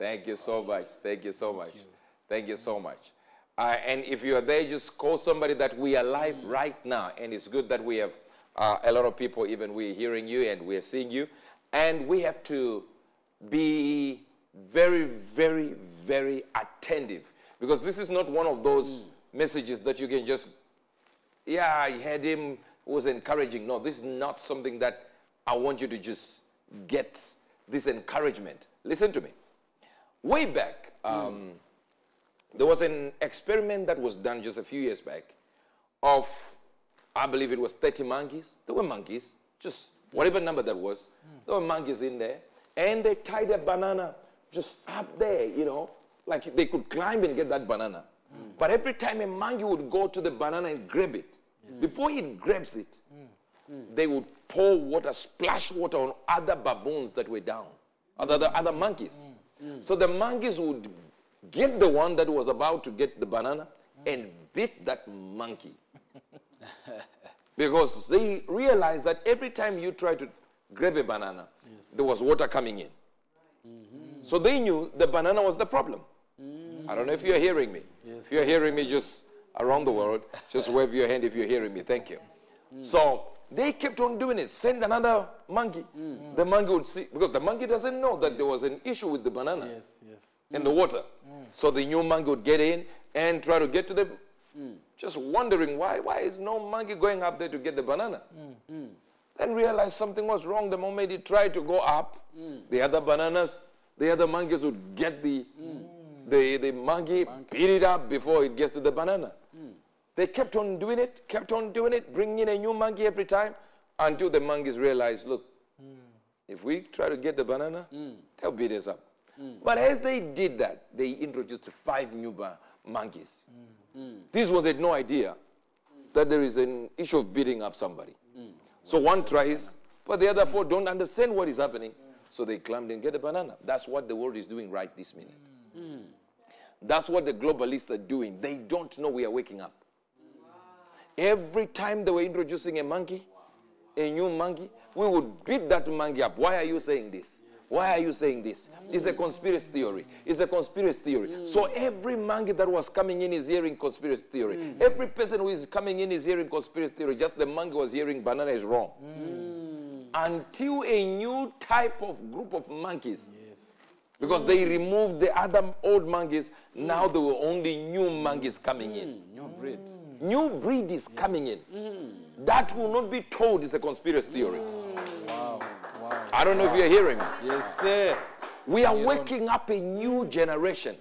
Thank you so much. Thank you so much. Thank you so much. Uh, and if you are there, just call somebody that we are live right now. And it's good that we have uh, a lot of people, even we're hearing you and we're seeing you. And we have to be very, very, very attentive because this is not one of those messages that you can just, yeah, I heard him, was encouraging. No, this is not something that I want you to just get this encouragement. Listen to me. Way back, um, there was an experiment that was done just a few years back of, I believe it was 30 monkeys. There were monkeys, just whatever number that was. There were monkeys in there. And they tied a banana just up there, you know, like they could climb and get that banana. But every time a monkey would go to the banana and grab it, before it grabs it, they would pour water, splash water on other baboons that were down, other, the other monkeys. Mm. So the monkeys would get the one that was about to get the banana and beat that monkey. because they realized that every time you try to grab a banana, there was water coming in. Mm-hmm. So they knew the banana was the problem. Mm. I don't know if you're hearing me. if you're hearing me just around the world, just wave your hand if you're hearing me. Thank you. Mm. So they kept on doing it. Send another monkey. Mm. The monkey would see, because the monkey doesn't know that there was an issue with the banana Yes, yes. in the water. Mm. So the new monkey would get in and try to get to the, mm. just wondering why, why is no monkey going up there to get the banana? Then realized something was wrong. The moment he tried to go up, the other bananas, the other monkeys would get the, the, the monkey, beat it up before it gets to the banana. They kept on doing it, kept on doing it, bringing in a new monkey every time until the monkeys realized, look, hmm. if we try to get the banana, hmm. they'll beat us up. Hmm. But as they did that, they introduced five new monkeys. These ones had no idea that there is an issue of beating up somebody. So one tries, but the other four don't understand what is happening. So they climbed and get a banana. That's what the world is doing right this minute. That's what the globalists are doing. They don't know we are waking up. Every time they were introducing a monkey, a new monkey, we would beat that monkey up. Why are you saying this? Why are you saying this? It's a conspiracy theory. It's a conspiracy theory. So every monkey that was coming in is hearing conspiracy theory. Every person who is coming in is hearing conspiracy theory. Just the monkey was hearing banana is wrong. Until a new type of group of monkeys Yes. because they removed the other old monkeys. Now there were only new monkeys coming in. Mm, new breed. New breed is coming in. That will not be told is a conspiracy theory. Wow. Wow. I don't know if you're hearing me. Yes, sir. We are waking up a new generation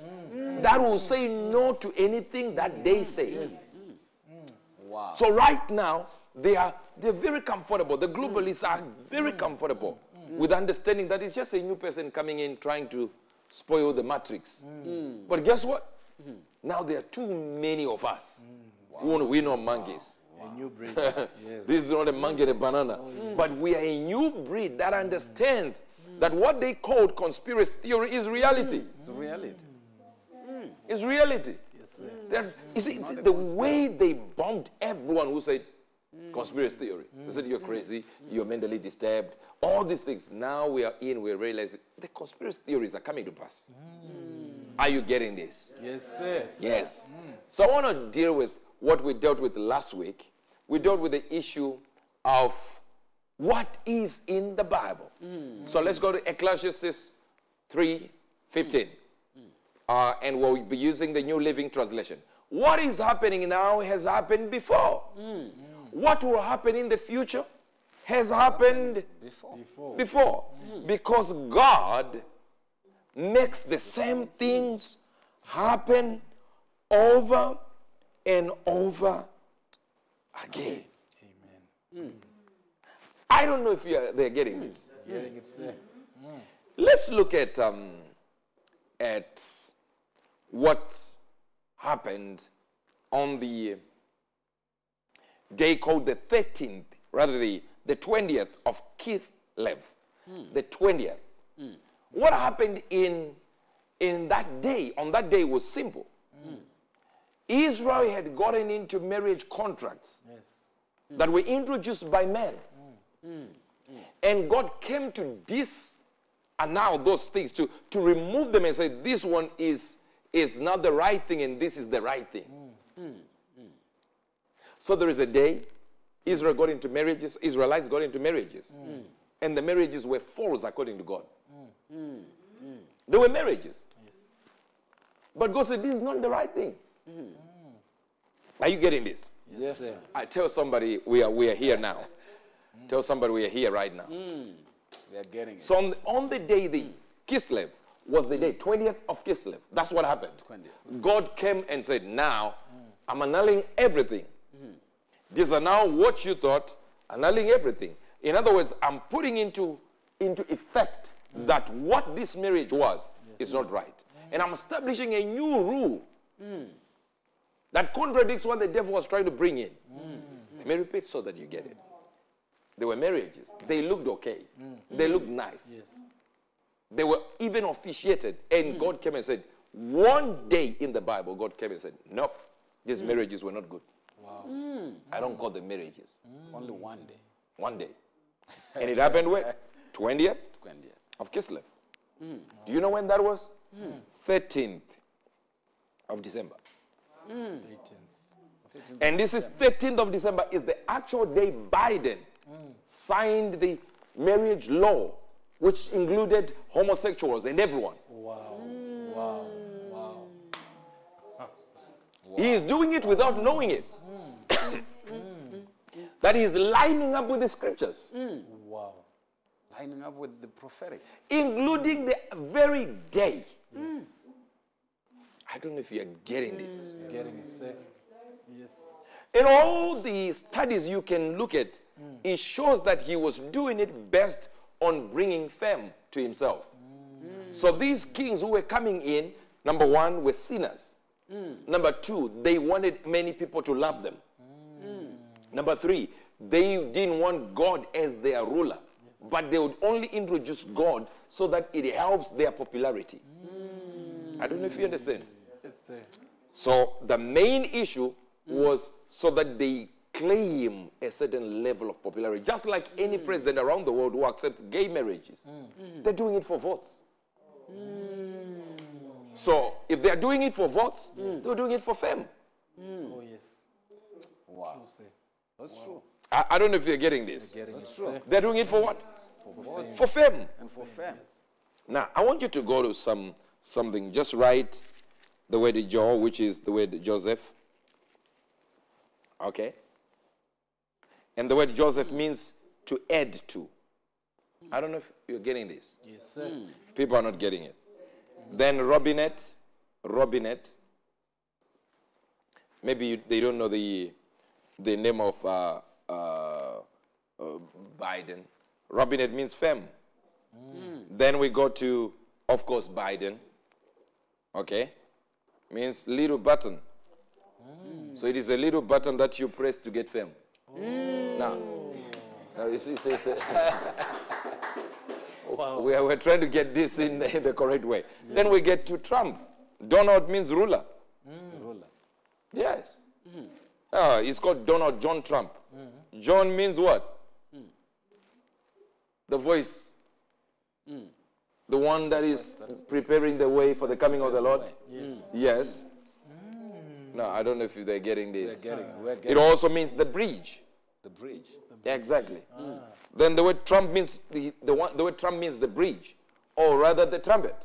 that will say no to anything that they say. Mm. Wow. So right now, they are they're very comfortable. The globalists are very comfortable with understanding that it's just a new person coming in trying to spoil the matrix. Mm. But guess what? Now there are too many of us who want to win on monkeys. A new breed. yes. This is not a monkey and a banana. Oh, but we are a new breed that understands that what they called conspiracy theory is reality. Mm. It's a reality. Mm. It's reality. Yes, sir. They're- you see, the, the way they bombed everyone who said conspiracy theory. They mm. said you're crazy, you're mentally disturbed, all these things. Now we are in, we're realizing the conspiracy theories are coming to pass. Are you getting this? Yes, sir. Yes. So I want to deal with what we dealt with last week. We dealt with the issue of what is in the Bible. So let's go to Ecclesiastes 3 15. Uh, and we'll be using the New Living Translation. What is happening now has happened before. What will happen in the future has happened Before. Before. before. Because God makes the same things happen over and over again. Amen. I don't know if you are, they're getting mm. this. Hearing it, sir. Mm. Let's look at, um, at what happened on the day called the 13th, rather the, the 20th of Kislev. Mm. The 20th. What happened in, in that day, on that day was simple. Israel had gotten into marriage contracts Yes. that were introduced by men. Mm. Mm. And God came to And now those things to, to remove them and say this one is, is not the right thing and this is the right thing. Mm. So there is a day Israel got into marriages, Israelites got into marriages. And the marriages were false according to God. They were marriages. But God said, This is not the right thing. Mm. Are you getting this? Yes, sir. I tell somebody we are, we are here now. Mm. Tell somebody we are here right now. Mm. We are getting it. So on the, on the day the Kislev was the day, 20th of Kislev. That's what happened. 20th. God came and said, Now I'm annulling everything. These are now what you thought, annulling everything. In other words, I'm putting into, into effect that what this marriage was is not right. And I'm establishing a new rule that contradicts what the devil was trying to bring in. Let me repeat so that you get it. They were marriages. They looked okay. Mm-hmm. They looked nice. Yes. They were even officiated. And mm. God came and said, one day in the Bible, God came and said, nope, these mm. marriages were not good. Wow. Mm. I don't call them marriages. Only one day. One day. and it happened when? 20th 20th. of Kislev. Do you know when that was? 13th of December. 18th. And this is 13th of December is the actual day Biden signed the marriage law, which included homosexuals and everyone. Wow. Wow. Wow. He is doing it without knowing it. that he is lining up with the scriptures, mm. Wow. Lining up with the prophetic. including the very day. I don't know if you are getting this. Mm. Getting it, sir. Yes. In all the studies you can look at, mm. it shows that he was doing it best on bringing fame to himself. Mm. So these kings who were coming in, number one, were sinners. Number two, they wanted many people to love them. Number three, they didn't want God as their ruler, but they would only introduce God so that it helps their popularity. I don't know if you understand. Yes, sir. So the main issue was so that they claim a certain level of popularity. Just like any mm. president around the world who accepts gay marriages, mm. Mm. they're doing it for votes. So if they're doing it for votes, they're doing it for fame. Oh, yes. Wow. True, sir. That's true. I, I don't know if you're getting this. Getting it, true. They're doing it for what? For votes For fame. and for fame. Now, I want you to go to some something. Just write the word Jo, which is the word Joseph. Okay? And the word Joseph means to add to. I don't know if you're getting this. Yes, sir. People are not getting it. Then Robinette, Robinette. Maybe you, they don't know the, the name of uh, uh, uh, Biden. Robinette means femme. Then we go to, of course, Biden. Okay? Means little button. So it is a little button that you press to get fame. Mm. Now, now you see, see, see. Wow. We are, we're trying to get this in, in the correct way. Then we get to Trump. Donald means ruler. Mm. Ruler. Yes. Mm-hmm. Ah, he's called Donald John Trump. Mm-hmm. John means what? Mm. The voice. The one that is preparing the way for the coming of the Lord. Yes. Mm. Yes. Mm. No, I don't know if they're getting We're this. getting, we're It also means the bridge. the bridge. Yeah, exactly. Ah. Mm. Then the word Trump means the, the one the word Trump means the bridge, or rather the trumpet.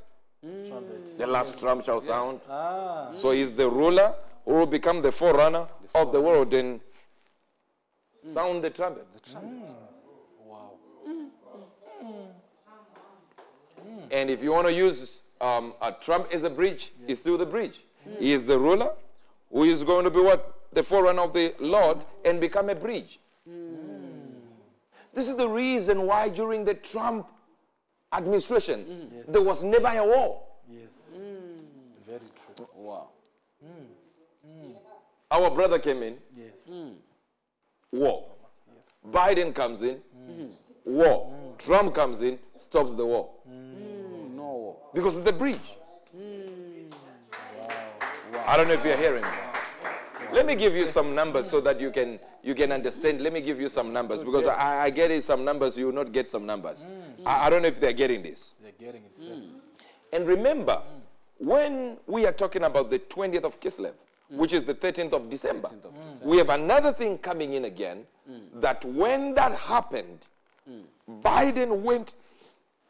Trumpet. The last trump shall sound. Ah. So he's the ruler who will become the forerunner of the world and sound the trumpet. The trumpet. Wow. And if you want to use um, a trump as a bridge, he's still the bridge. Hmm. He is the ruler who is going to be what? The forerunner of the Lord and become a bridge. Hmm. This is the reason why during the Trump administration, hmm. there was never a war. Yes. Very true. Oh, wow. Our brother came in, Yes. war. Yes. Biden comes in, war. Trump comes in, stops the war. Because it's the bridge. I don't know if you're hearing me. Let me give you some numbers so that you can you can understand. Let me give you some numbers because I, I get it some numbers, you will not get some numbers. Mm. I, I don't know if they're getting this. They're getting it. sir. Mm. And remember, when we are talking about the 20th of Kislev, mm. which is the 13th of December, we have another thing coming in again that when that happened, Biden went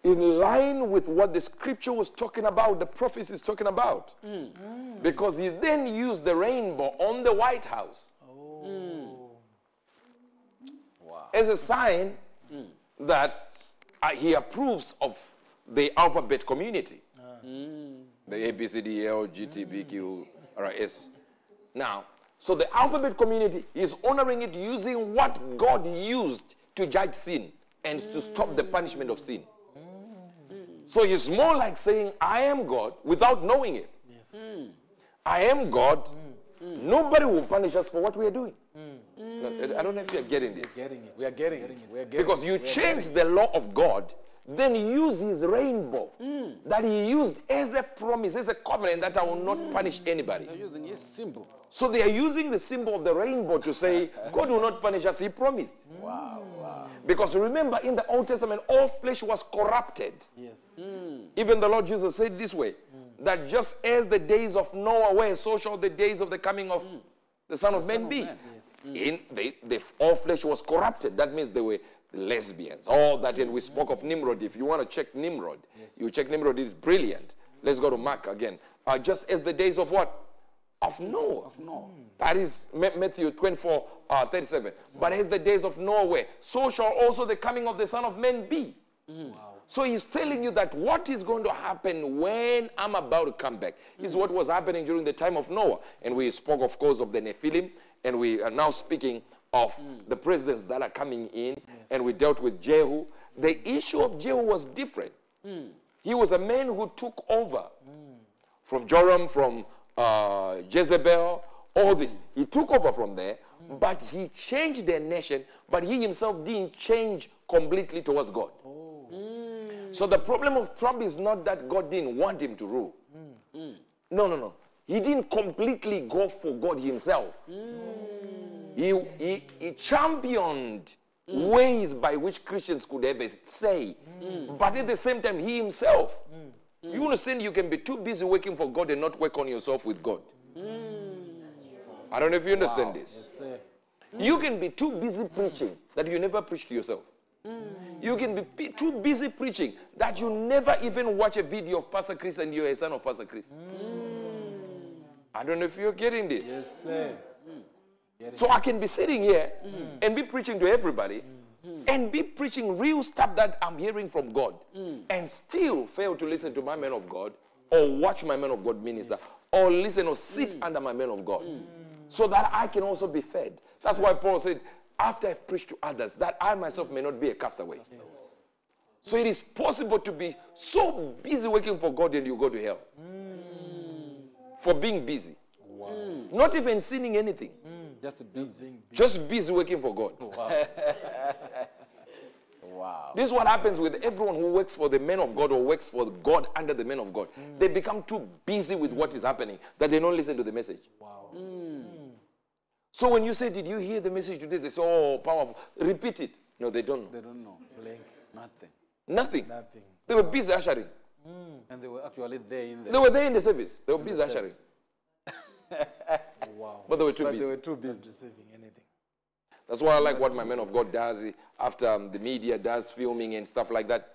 in line with what the scripture was talking about, the prophecy is talking about. Mm-hmm. Because he then used the rainbow on the White House oh. Wow. as a sign mm. that uh, he approves of the alphabet community. Mm. The A, B, C, D, L, G, T, B, Q, mm. R, I, S. Now, so the alphabet community is honoring it using what God used to judge sin and to stop the punishment of sin. So it's more like saying, I am God without knowing it. Yes. Hmm. I am God. Hmm. Nobody will punish us for what we are doing. Hmm. I don't know if you're getting this. Getting it. We are getting it. We are getting Because you change the law of God, then use his rainbow that he used as a promise, as a covenant that I will not punish anybody. They're using his symbol. So they are using the symbol of the rainbow to say, God will not punish us, he promised. Wow, wow. Because remember, in the Old Testament, all flesh was corrupted. Yes. Mm. Even the Lord Jesus said this way that just as the days of Noah were, so shall the days of the coming of the Son of Man be. Man. In the, the all flesh was corrupted. That means they were lesbians, all that. And we spoke of Nimrod. If you want to check Nimrod, you check Nimrod. It's brilliant. Let's go to Mark again. Uh, just as the days of what? Of Noah. Of Noah. That is Matthew 24, uh, 37. But as the days of Noah were, so shall also the coming of the Son of Man be. So he's telling you that what is going to happen when I'm about to come back is what was happening during the time of Noah. And we spoke, of course, of the Nephilim, and we are now speaking of the presidents that are coming in, and we dealt with Jehu. The issue of Jehu was different. He was a man who took over from Joram, from uh, Jezebel, all this. He took over from there, but he changed their nation, but he himself didn't change completely towards God. Oh. So the problem of Trump is not that God didn't want him to rule. Hmm. No, no, no. He didn't completely go for God himself. Hmm. He, he, he championed hmm. ways by which Christians could have a say. But at the same time, he himself. You understand, you can be too busy working for God and not work on yourself with God. I don't know if you understand this. Yes. You can be too busy preaching that you never preach to yourself. You can be too busy preaching that you never even watch a video of Pastor Chris and you're a son of Pastor Chris. Mm. I don't know if you're getting this. Yes, sir. So I can be sitting here and be preaching to everybody mm. And be preaching real stuff that I'm hearing from God and still fail to listen to my man of God or watch my man of God minister or listen or sit under my man of God so that I can also be fed. That's why Paul said, after I've preached to others, that I myself may not be a castaway. So it is possible to be so busy working for God and you go to hell. For being busy. Wow. Not even sinning anything. Just busy. Just busy working for God. Wow. wow. This is what happens with everyone who works for the men of God or works for God under the men of God. Mm. They become too busy with what is happening that they don't listen to the message. Wow. Mm. Mm. So when you say, Did you hear the message today? They say, Oh, powerful. Repeat it. No, they don't know. They don't know. Blank. Nothing. Nothing. Nothing. They were busy ushering. And they were actually there in They were there in the service. They were busy the ushering. service. Wow. But they were too But busy. they were too busy receiving anything. That's why I like what my man of God does He- after um, the media does filming and stuff like that.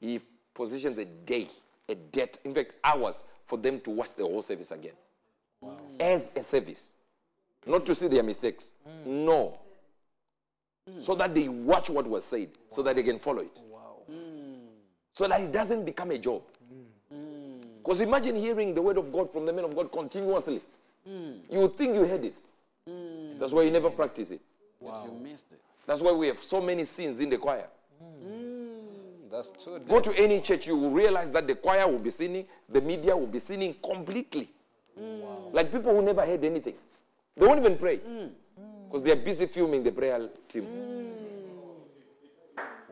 He positions a day, a date, in fact, hours for them to watch the whole service again. As a service. Not to see their mistakes. Mm. No. Mm. So that they watch what was said, so that they can follow it. Wow. Mm. So that it doesn't become a job. Because imagine hearing the word of God from the men of God continuously. Mm. You would think you heard it. Mm. That's why you never practice it. But you missed it. That's why we have so many sins in the choir. Mm. That's true. Go to any church, you will realize that the choir will be singing, the media will be singing completely. Like people who never heard anything. They won't even pray. Because they are busy filming the prayer team.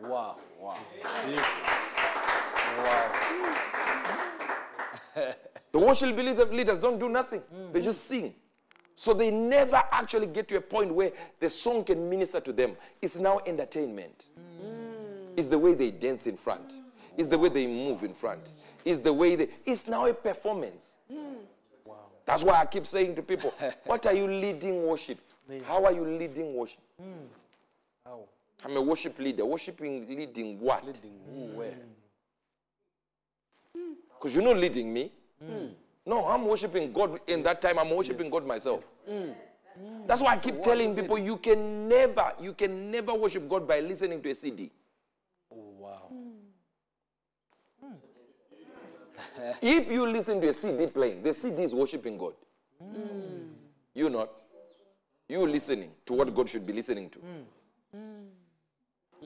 Wow, wow. Wow. The worship leaders don't do nothing. They mm-hmm. just sing. So they never actually get to a point where the song can minister to them. It's now entertainment. Mm. It's the way they dance in front. It's the way they move in front. It's the way they. It's now a performance. Mm. Wow. That's why I keep saying to people, what are you leading worship? How are you leading worship? Mm. How? I'm a worship leader. Worshiping, leading what? Leading who, where? Because you're not leading me. No, I'm worshiping God. In that time, I'm worshiping God myself. Mm. That's why I keep telling people you can never, you can never worship God by listening to a CD. Oh, wow. Mm. Hmm. If you listen to a CD playing, the CD is worshiping God. Mm. You not. You listening to what God should be listening to.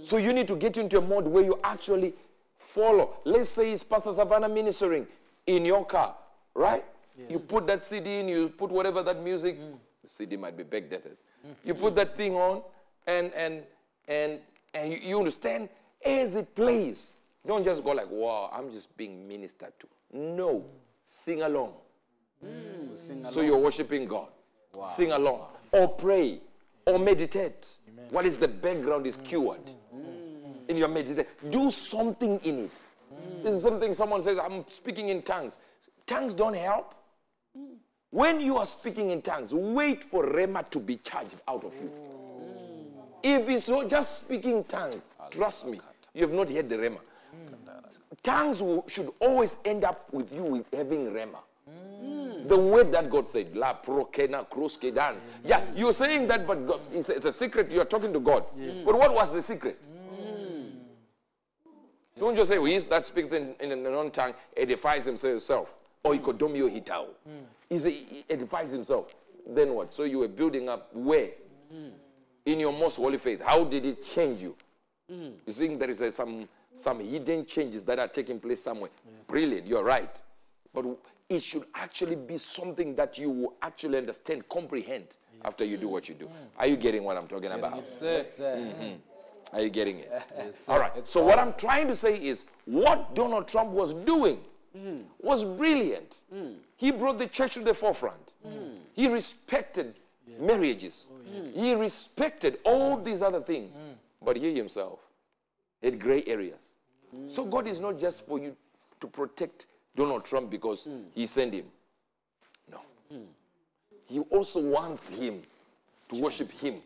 So you need to get into a mode where you actually follow. Let's say it's Pastor Savannah ministering in your car, right? You put that CD in, you put whatever that music, mm. the CD might be backdated. You put that thing on, and and and and you, you understand as it plays. Don't just go like, "Wow, I'm just being ministered to." No, sing along. Mm. Mm. Sing So you're worshiping God. Sing along. Or pray. Or meditate. What is the background is cured. In your meditation. Do something in it. This is something someone says, I'm speaking in tongues. Tongues don't help. When you are speaking in tongues, wait for Rhema to be charged out of you. If it's not just speaking tongues, trust me, you have not heard the Rhema. Tongues will- should always end up with you with having Rhema. The word that God said, La prokena kroskedan. Yeah, you're saying that, but God, it's, a, it's a secret. You're talking to God. But what was the secret? Don't just say, well, he that speaks in, in a non tongue edifies himself. Or ikodomio hitao. He say, he edifies himself. Then what? So you were building up where? In your most holy faith. How did it change you? You think there is a, some, some hidden changes that are taking place somewhere. Brilliant, you're right. But it should actually be something that you will actually understand, comprehend after you do what you do. Are you getting what I'm talking about? It's it. Sir, mm-hmm. Are you getting it? All right. So what I'm trying to say is what Donald Trump was doing was brilliant. He brought the church to the forefront. He respected marriages. He respected all these other things. But he himself had gray areas. So God is not just for you to protect Donald Trump because he sent him. No. He also wants him to worship him.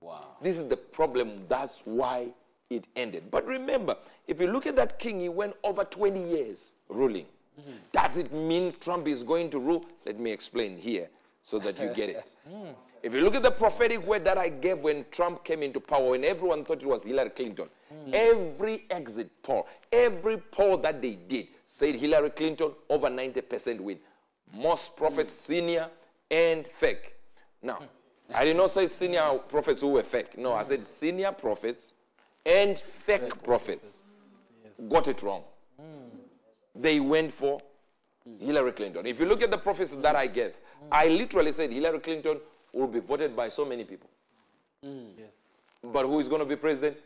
Wow. This is the problem. That's why it ended. But remember, if you look at that king, he went over 20 years ruling. Mm-hmm. Does it mean Trump is going to rule? Let me explain here so that you get it. Mm. If you look at the prophetic word that I gave when Trump came into power, when everyone thought it was Hillary Clinton, mm. every exit poll, every poll that they did said Hillary Clinton over 90% win. Most prophets, mm. senior and fake. Now, hmm. I did not say senior prophets who were fake. No, I said senior prophets and fake, prophets got it wrong. They went for Hillary Clinton. If you look at the prophecies that I gave, I literally said Hillary Clinton will be voted by so many people. Yes. But who is going to be president?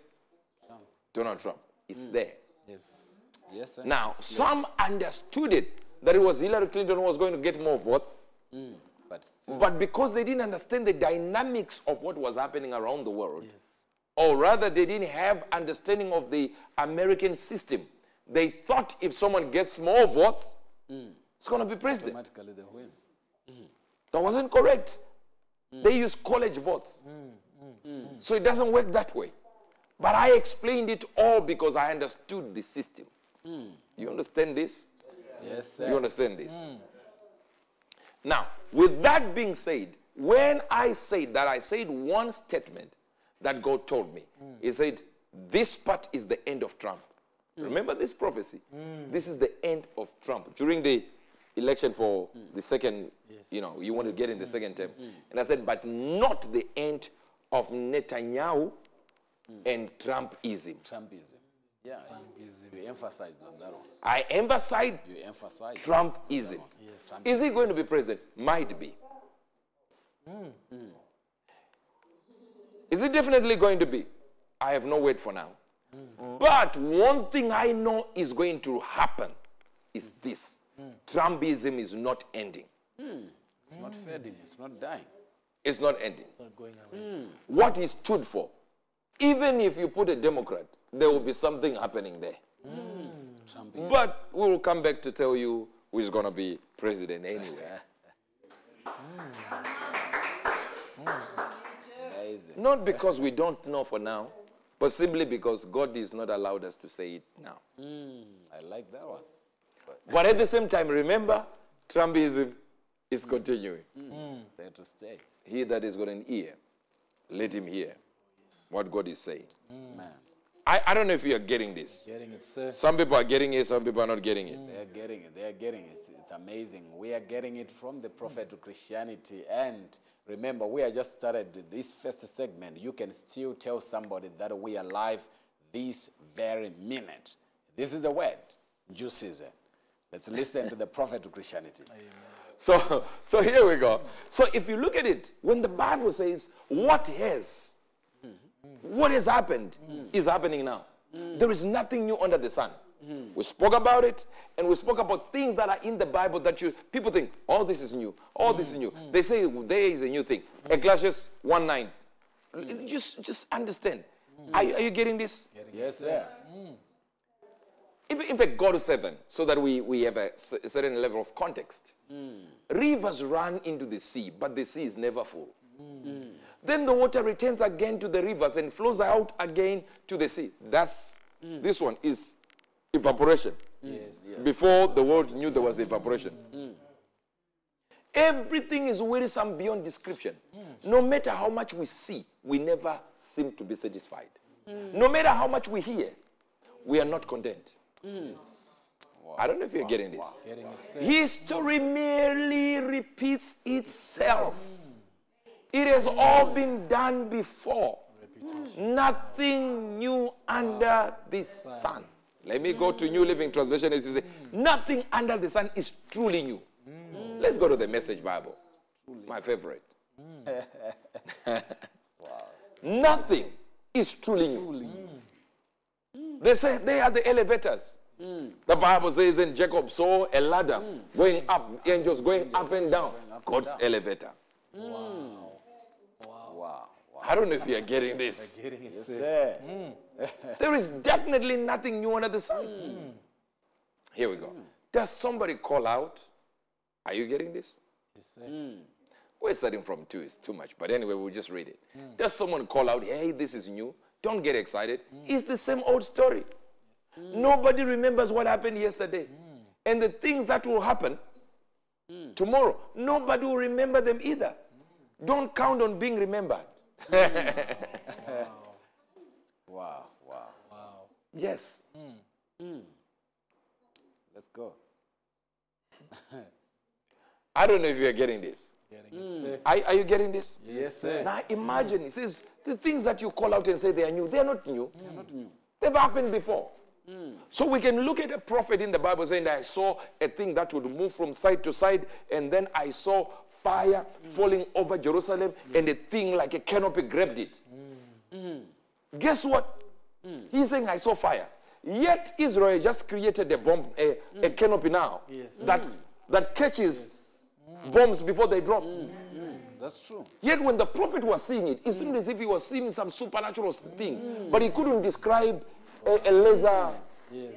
Donald Trump. It's there. Yes. Yes, sir. Now, some understood it that it was Hillary Clinton who was going to get more votes. But still, But because they didn't understand the dynamics of what was happening around the world, Yes. or rather they didn't have understanding of the American system, they thought if someone gets more votes, mm. it's going to be president. automatically they win. Mm. That wasn't correct. Mm. They use college votes. So it doesn't work that way. But I explained it all because I understood the system. You understand this? Yes, sir. You understand this? Now, with that being said, when I said that, I said one statement that God told me. He said, This part is the end of Trump. Remember this prophecy? This is the end of Trump. During the election for the second, you know, you want to get in the mm. second term. Mm. And I said, But not the end of Netanyahu mm. and Trumpism. Trumpism. Yeah, you emphasized on that one. I emphasized You emphasized. Trumpism. Is he going to be president? Might be. Hmm. Is he definitely going to be? I have no word for now. Hmm. But one thing I know is going to happen is this hmm. Trumpism is not ending. It's not fading, it's not dying. It's not ending. It's not going away. What he stood for, even if you put a Democrat, there will be something happening there. Trump But we will come back to tell you who is going to be president anyway. amazing. Not because we don't know for now, but simply because God is not allowed us to say it now. Mm, I like that one. But at the same time, remember, Trumpism is continuing. Mm, there to stay. He that is got an ear, let him hear what God is saying. Mm. Man, I, I don't know if you are getting this. Getting it, sir. Some people are getting it, some people are not getting it. Mm. they are getting it. They are getting it. It's, it's amazing. We are getting it from the prophet to Christianity. And remember, we are just started this first segment. You can still tell somebody that we are live this very minute. This is a word, due season. Let's listen to the prophet to Christianity. So, so here we go. So if you look at it, when the Bible says, what has, what has happened is happening now. Mm. There is nothing new under the sun. Mm. We spoke about it, and we spoke about things that are in the Bible that you people think, oh, this is new, oh, this is mm. new. They say there is a new thing. Ecclesiastes 1 9. Just, just understand. Are, you- are you getting this? Yes, sir. If, in fact, go to 7 so that we, we have a certain level of context. Rivers run into the sea, but the sea is never full. Then the water returns again to the rivers and flows out again to the sea. That's this one is evaporation. Yes. Before the world knew there was evaporation. Mm. Everything is wearisome beyond description. Mm. No matter how much we see, we never seem to be satisfied. Mm. No matter how much we hear, we are not content. Yes. I don't know if you're getting this. Getting it. History merely repeats itself. It has all been done before. Nothing new under the sun. Let me go to New Living Translation as you say, nothing under the sun is truly new. Let's go to the Message Bible, my favorite. Nothing is truly new. They say they are the elevators. The Bible says, and Jacob saw a ladder going up, angels going up and down. God's elevator. Wow. Wow. I don't know if you are getting this. Getting it, Yes, sir. sir. Mm. There is definitely nothing new under the sun. Mm. Mm. Here we go. Does somebody call out? Are you getting this? Yes, sir. We're starting from two, it's too much. But anyway, we'll just read it. Does someone call out, hey, this is new? Don't get excited. It's the same old story. Nobody remembers what happened yesterday. And the things that will happen tomorrow, nobody will remember them either. Don't count on being remembered. Wow. Wow. Wow, Wow. yes. Hmm. Hmm. Let's go. I don't know if you're getting this. Getting it, hmm. sir. Are, are you getting this? Yes, sir. Now imagine, it says, the things that you call out and say they are new, they're not new. They're not new. They've happened before. So we can look at a prophet in the Bible saying I saw a thing that would move from side to side, and then I saw fire falling over Jerusalem, and a thing like a canopy grabbed it. Mm. Guess what? Mm. He's saying, I saw fire. Yet Israel just created a bomb, a, a mm. canopy now Yes. that, that catches bombs before they drop. That's true. Yet when the prophet was seeing it, it seemed as if he was seeing some supernatural things, but he couldn't describe a, a laser. Yes.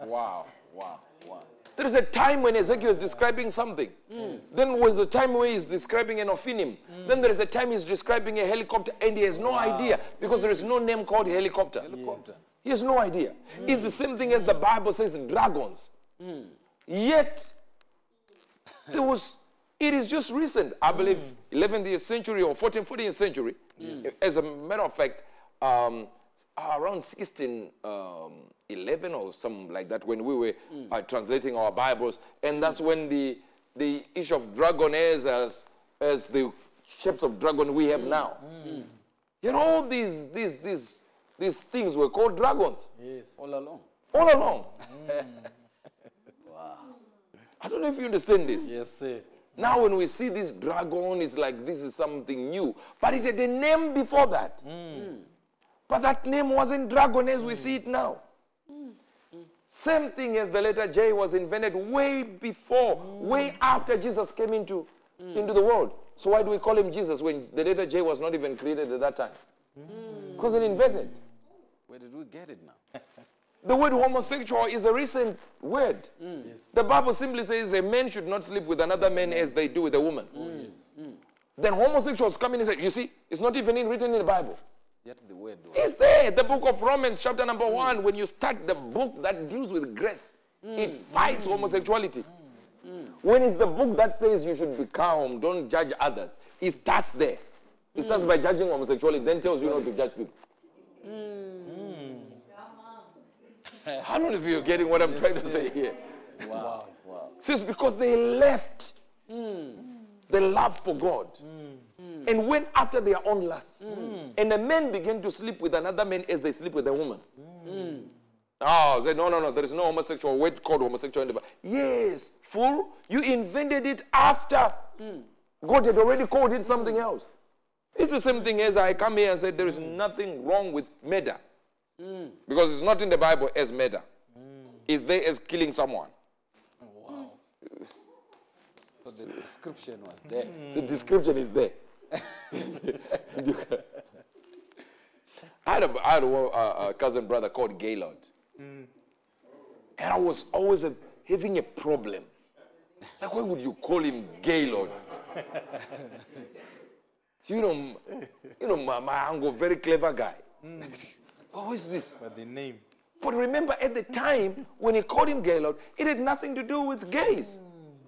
Wow. Wow. Wow. There is a time when Ezekiel is describing something. Then was a time where he's describing an ophanim. Then there is a time he's describing a helicopter, and he has no idea because there is no name called helicopter. Helicopter. He has no idea. It's the same thing as the Bible says dragons. Yet, there was, it is just recent, I believe, 11th century or 14th, 14th century. As a matter of fact, um, around 1611 or something like that, when we were hmm. uh, translating our Bibles, and that's when the, the issue of dragon is as, as the shapes of dragon we have hmm. now. Hmm. You know, all these, these, these, these things were called dragons Yes. All along. all along. Wow. I don't know if you understand this. Yes, sir. Now, when we see this dragon, it's like this is something new. But it had a name before that. But that name wasn't dragon as we see it now. Same thing as the letter J was invented way before, way mm. after Jesus came into mm. into the world. So why do we call him Jesus when the letter J was not even created at that time? Mm. Because it invented. Where did we get it now? The word homosexual is a recent word. Yes. The Bible simply says a man should not sleep with another man as they do with a woman. Yes. Then homosexuals come in and say, you see, it's not even in, written in the Bible. Yet the word was. The book of Romans, chapter number mm. one. When you start the book that deals with grace, mm. it fights mm. homosexuality. When it's the book that says you should be calm, don't judge others, it starts there. It starts by judging homosexuality, then tells you not to judge people. I don't know if you're getting what I'm trying to say here. Wow. Wow. It's because they left the love for God and went after their own lusts. Mm. And the men began to sleep with another man as they sleep with a woman. Mm. Ah, oh, say, no, no, no, there is no homosexual word called homosexual in the Bible. Yes, fool, you invented it after mm. God had already called it something else. It's the same thing as I come here and say there is nothing wrong with murder. Because it's not in the Bible as murder. It's there as killing someone. Oh, so the description was there. The description is there. I had a, I had a, a- uh, a cousin brother called Gaylord. And I was always a, having a problem. Like, why would you call him Gaylord? so, you know, you know my, my uncle, very clever guy. Mm. What was this? But the name. But remember, at the time when he called him Gaylord, it had nothing to do with gays.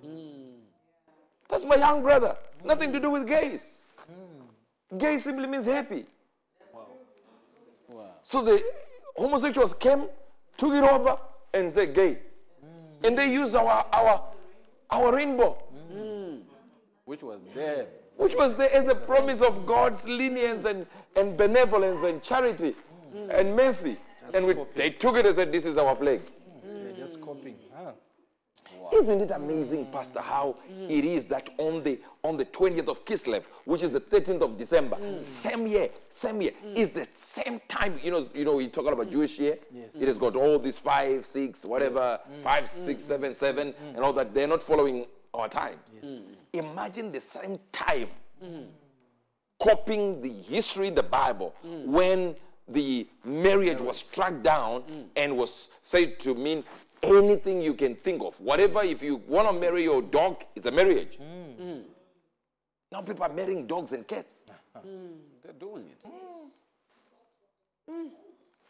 Mm. That's my young brother. Nothing to do with gays. Gay simply means happy. Wow. So the homosexuals came, took it over, and said gay. And they used our, our, our rainbow, mm. Which was there. which was there as a promise of God's lenience and, and benevolence and charity mm. and mercy. and we, they took it and said, This is our flag. They're just copying. Isn't it amazing, Pastor, how it is that on the on the 20th of Kislev, which is the 13th of December, mm. same year, same year, mm. is the same time. You know, you know, we talk about Jewish year. Yes. It has got all these five, six, whatever, mm. five, six, seven, seven, and all that. They're not following our time. Yes. Imagine the same time copying the history, the Bible, when the marriage was struck down and was said to mean anything you can think of. Whatever, if you want to marry your dog, it's a marriage. Hmm. Hmm. Now people are marrying dogs and cats. Hmm, they're doing it.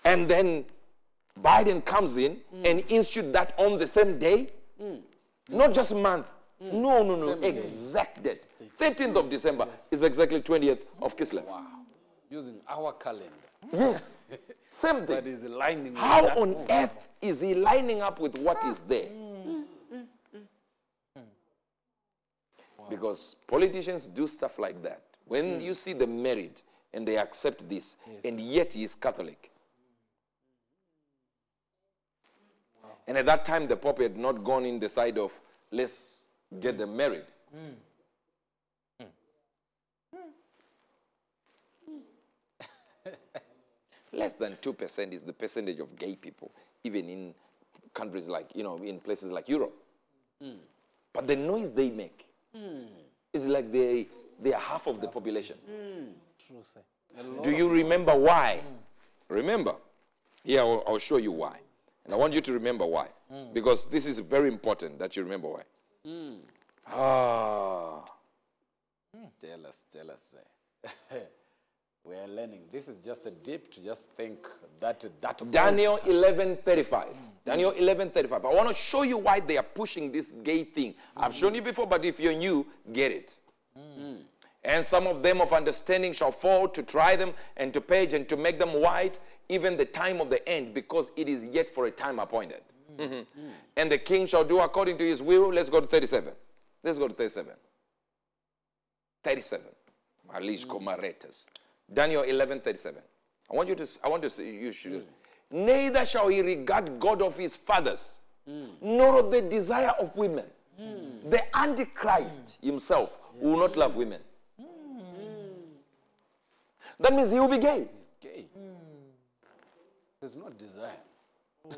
And then Biden comes in and institute that on the same day, not just month. No, no, no, exact date. 13th of December is exactly 20th of Kislev. Wow. Using our calendar. Yes, same thing. Is How on move. earth is he lining up with what is there? Because politicians do stuff like that. When you see them married and they accept this, and yet he is Catholic. And at that time, the Pope had not gone in the side of let's get them married. Less than 2% is the percentage of gay people, even in countries like, you know, in places like Europe. Hmm. But the noise they make hmm. is like they, they are half of the population. Hmm. True, sir. Do you remember why? Remember. Here, I'll, I'll show you why. And I want you to remember why. Because this is very important that you remember why. Ah. Tell us, tell us. we are learning. This is just a dip to just think that that Daniel 11:35. Daniel 11:35. I want to show you why they are pushing this gay thing. I've shown you before, but if you're new, get it. Hmm. And some of them of understanding shall fall to try them and to page and to make them white, even the time of the end, because it is yet for a time appointed. Mhm. And the king shall do according to his will. Let's go to 37. Let's go to 37. 37. Malish Komaretas. Daniel 11, 37. I want you to, I want to say, you should. Neither shall he regard God of his fathers, nor of the desire of women. The Antichrist himself will not love women. That means he will be gay. He's gay. There's no desire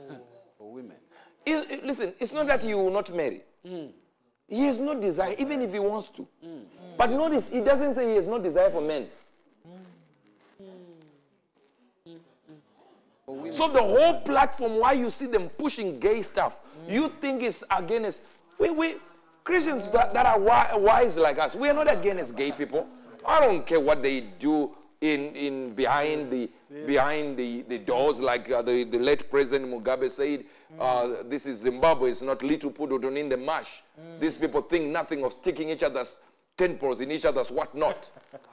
for women. Listen, it's not that he will not marry. He has no desire, even if he wants to. Mm. But notice, he doesn't say he has no desire for men. So the whole platform, why you see them pushing gay stuff, you think it's against. We, we Christians that, that are wi- wise like us, we are not against gay people. I don't care what they do in, in behind the behind the, the doors, like uh, the, the late President Mugabe said. Uh, this is Zimbabwe. It's not little put in the mash. These people think nothing of sticking each other's temples in each other's whatnot.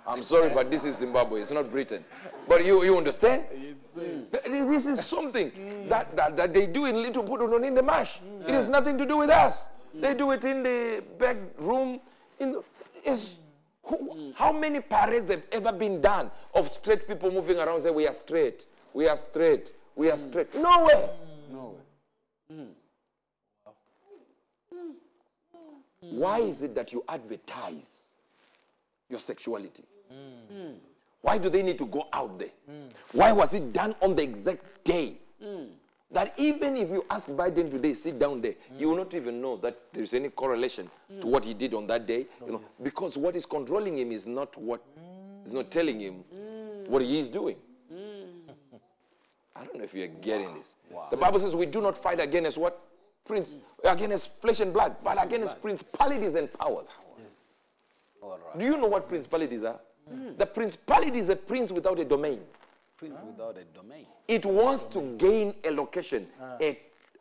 I'm sorry, but this is Zimbabwe. It's not Britain. But you, you understand? Th- This is something that, that, that they do in Little Put in the mash. It has nothing to do with us. They do it in the back room. In the, it's, who, how many parades have ever been done of straight people moving around saying, we are straight, we are straight, we are straight? No way. No. Why is it that you advertise your sexuality? Mm. Why do they need to go out there? Mm. Why was it done on the exact day? Mm. That even if you ask Biden today, sit down there, you will not even know that there's any correlation to what he did on that day. Oh, you know, Because what is controlling him is not what is not telling him what he is doing. I don't know if you're getting this. The Bible says we do not fight against what? Prince, against flesh and blood, but against principalities and powers. Yes. All right. Do you know what principalities are? Hmm. The principality is a prince without a domain. Prince without a domain. It wants to gain a location, ah. a,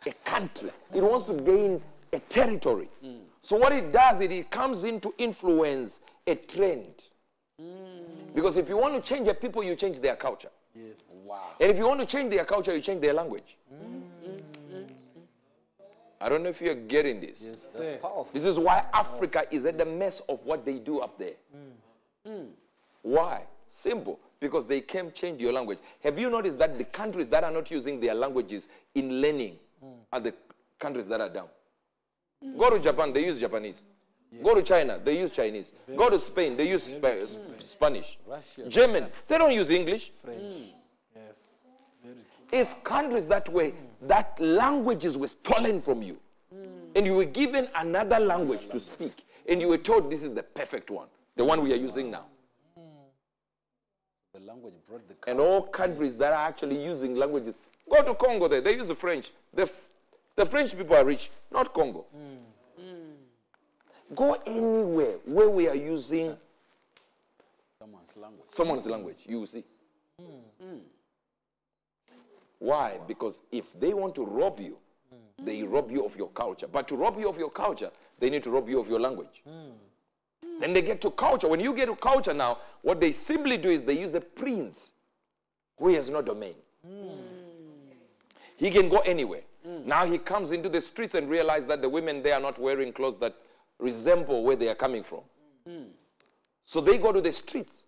a country. It wants to gain a territory. Hmm. So what it does is it comes in to influence a trend. Hmm. Because if you want to change a people, you change their culture. Yes. Wow. And if you want to change their culture, you change their language. I don't know if you're getting this. Yes, That's sir. powerful. This is why Africa is at the mess of what they do up there. Mm. Mm. Why? Simple. Because they can change your language. Have you noticed that the countries that are not using their languages in learning mm. are the countries that are down? Go to Japan, they use Japanese. Go to China, they use Chinese. Go to Spain, they use Spa- Sp- Spanish. Russia, German, they don't use English. French. It's countries that way that languages were stolen from you. And you were given another language to speak. And you were told this is the perfect one, the one we are using now. The language brought the And all countries that are actually using languages, go to Congo there, they use the French. The, the French people are rich, not Congo. Hmm. Go anywhere where we are using someone's language. someone's language, you will see. Hmm. Hmm. Why? Because if they want to rob you, mm. they rob you of your culture. But to rob you of your culture, they need to rob you of your language. Mm. Mm. Then they get to culture. When you get to culture now, what they simply do is they use a prince who has no domain. He can go anywhere. Now he comes into the streets and realizes that the women there are not wearing clothes that resemble where they are coming from. So they go to the streets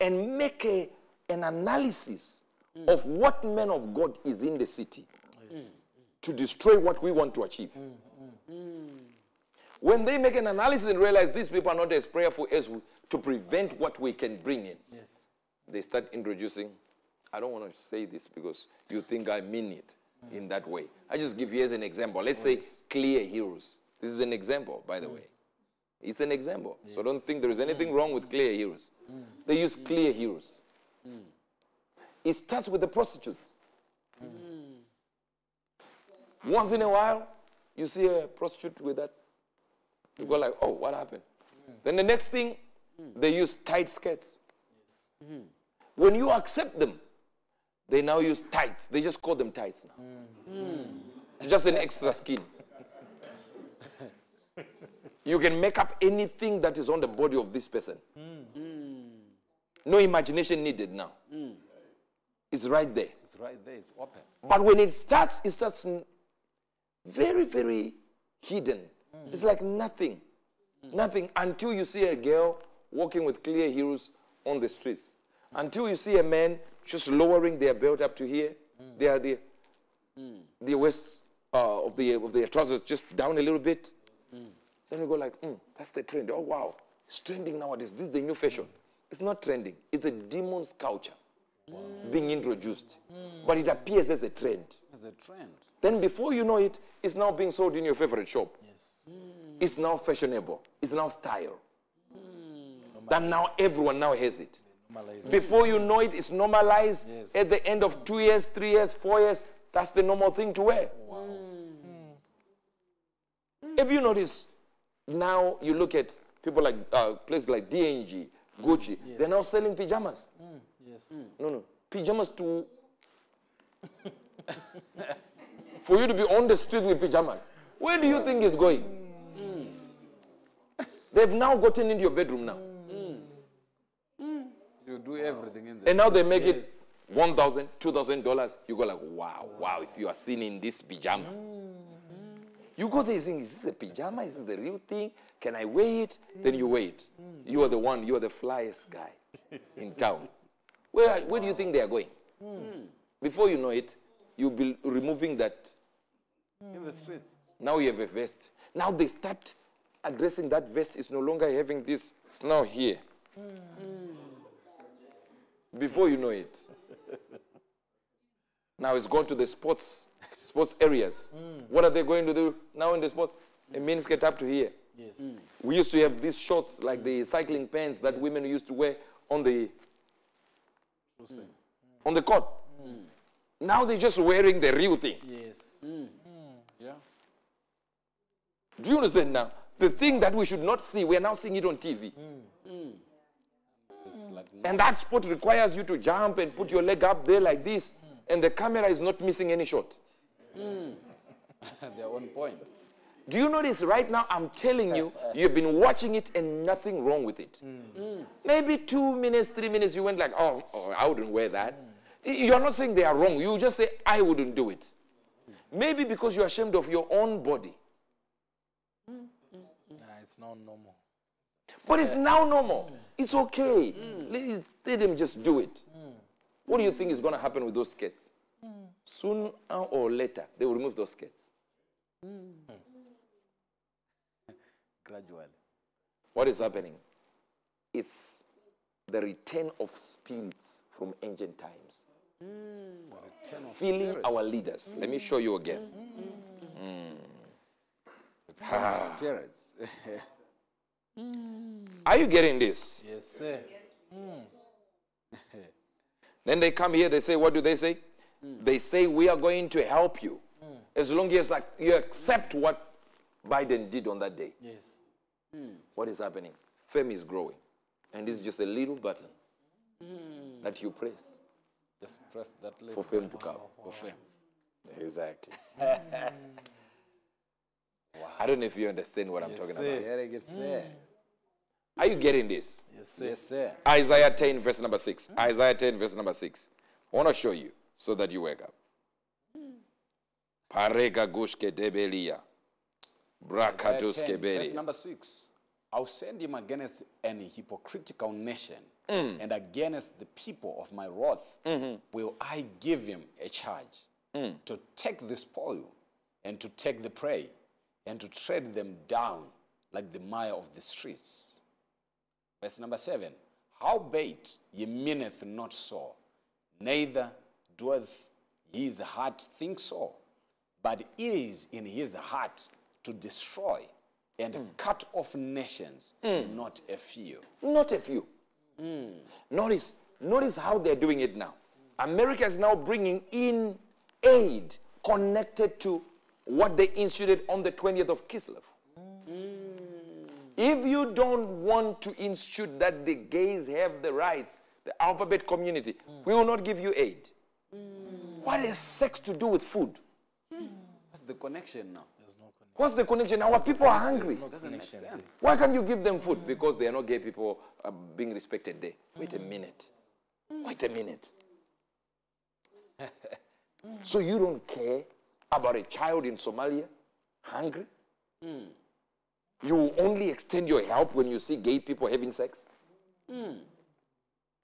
and make a, an analysis Mm. of what man of God is in the city to destroy what we want to achieve. Mm, mm, when they make an analysis and realize these people are not as prayerful as we, to prevent what we can bring in, Yes. they start introducing. I don't want to say this because you think I mean it in that way. I just give you as an example. Let's say clear heroes. This is an example, by the way. It's an example. So don't think there is anything wrong with clear heroes. They use clear heroes. It starts with the prostitutes. Mm. Once in a while, you see a prostitute with that. You go like, oh, what happened? Mm. Then the next thing, mm. they use tight skirts. When you accept them, they now use tights. They just call them tights now. Just an extra skin. you can make up anything that is on the body of this person. No imagination needed now. It's right there. It's right there. It's open. But when it starts, it starts very, very hidden. Mm. It's like nothing. Mm. Nothing until you see a girl walking with clear heels on the streets. Until you see a man just lowering their belt up to here. Mm. They are the, the waist uh, of, the, of their trousers just down a little bit. Then you go like, mm, that's the trend. Oh, wow. It's trending nowadays. This is the new fashion. It's not trending. It's a demon's culture being introduced. Hmm. But it appears as a trend. It's a trend. Then before you know it, it's now being sold in your favorite shop. Yes. Hmm. It's now fashionable. It's now style. Hmm. That now everyone now has it. Before you know it, it's normalized. Yes. At the end of two years, three years, four years, that's the normal thing to wear. Have you noticed? Now you look at people like uh, places like DNG, Gucci. They're now selling pajamas. Yes. Mm. No, no, pajamas to. for you to be on the street with pajamas. Where do you think it's going? Mm. They've now gotten into your bedroom now. Mm. You do everything in the And now they make Yes. it $1,000, $2,000. You go like, wow, wow, if you are seen in this pajama. You go there you think, is this a pajama? Is this the real thing? Can I wear it? Then you wear it. You are the one, you are the flyest guy in town. Where, where do you think they are going? Hmm. Before you know it, you'll be removing that. in the streets. Now you have a vest. Now they start addressing that vest is no longer having this. It's now here. Hmm. Before you know it. now it's gone to the sports sports areas. Hmm. What are they going to do now in the sports? A miniskirt up to here. Yes. We used to have these shorts like the cycling pants that women used to wear on the on the court. Now they're just wearing the real thing. Yes. Hmm. Yeah. Do you understand now? The thing that we should not see, we are now seeing it on TV. Hmm. Hmm. It's like And that sport requires you to jump and put your leg up there like this. And the camera is not missing any shot. they're on point. Do you notice right now? I'm telling you, uh, uh, you've been watching it and nothing wrong with it. Mm. Mm. Mm. Maybe two minutes, three minutes, you went like, oh, oh, I wouldn't wear that. Y- You're not saying they are wrong. You just say, I wouldn't do it. Maybe because you're ashamed of your own body. Nah, it's not normal. But it's now normal. It's okay. Let, let them just do it. What do you think is going to happen with those skirts? Sooner uh, or later, they will remove those skirts. Hmm. Gradually. What is happening? It's the return of spirits from ancient times. Return of Feeling spirits. our leaders. Let me show you again. Mm. Mm. Return of ah. spirits. Are you getting this? Yes, sir. Mm. Then they come here, they say, what do they say? They say, we are going to help you. As long as you accept what Biden did on that day. Yes. What is happening? Fame is growing. And this is just a little button that you press Just press that little for little fame to come. for fame. Exactly. I don't know if you understand what I'm talking sir. about. Hearing it. Mm. Are you getting this? Yes, sir. Yes, sir. Isaiah 10, verse number 6. Isaiah 10, verse number 6. I want to show you so that you wake up. Mm. Parega gushke debelia. Isaiah 10, verse number six. I'll send him against an hypocritical nation mm. and against the people of my wrath mm-hmm. will I give him a charge mm. to take the spoil and to take the prey and to tread them down like the mire of the streets. Verse number seven. Howbeit ye meaneth not so, neither doeth his heart think so, but it is in his heart to destroy and hmm. cut off nations, hmm. not a few. Not a few. Hmm. Notice, notice how they're doing it now. America is now bringing in aid connected to what they instituted on the 20th of Kislev. If you don't want to institute that the gays have the rights, the alphabet community, we will not give you aid. What has sex to do with food? What's the connection now? There's no connection. What's the connection? Our people are hungry. Doesn't make sense. Why can't you give them food? Because they are not gay people uh, being respected there. Wait a minute. Wait a minute. so you don't care about a child in Somalia hungry? Hmm. You will only extend your help when you see gay people having sex? Hmm.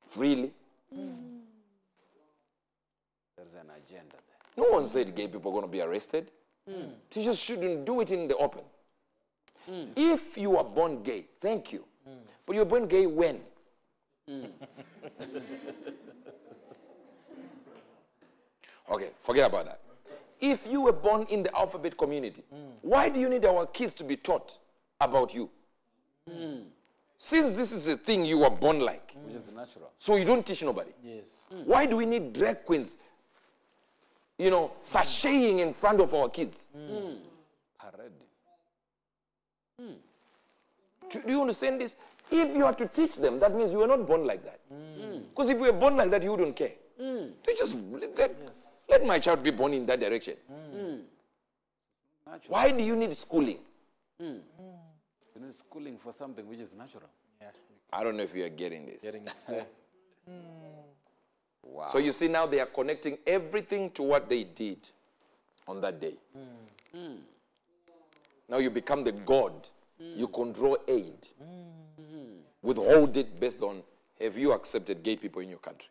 Freely? Hmm. There's an agenda there. No one said gay people are going to be arrested. Mm. You just shouldn't do it in the open. Mm. If you are born gay, thank you. Mm. But you were born gay when? okay, forget about that. If you were born in the alphabet community, why do you need our kids to be taught about you? Since this is a thing you were born like, Which is natural. so you don't teach nobody. Yes. Why do we need drag queens, you know, sashaying in front of our kids? Mm. Parade. Hmm. Do, do you understand this? If you are to teach them, that means you were not born like that. Mm. Because if you were born like that, you wouldn't care. Mm. They just let, let my child be born in that direction. Natural. Why do you need schooling? You need schooling for something which is natural. Yeah. I don't know if you are getting this. Getting it. Wow. So you see now they are connecting everything to what they did on that day. Hmm. Now you become the God. Hmm. You control aid. Hmm. Withhold it based on have you accepted gay people in your country?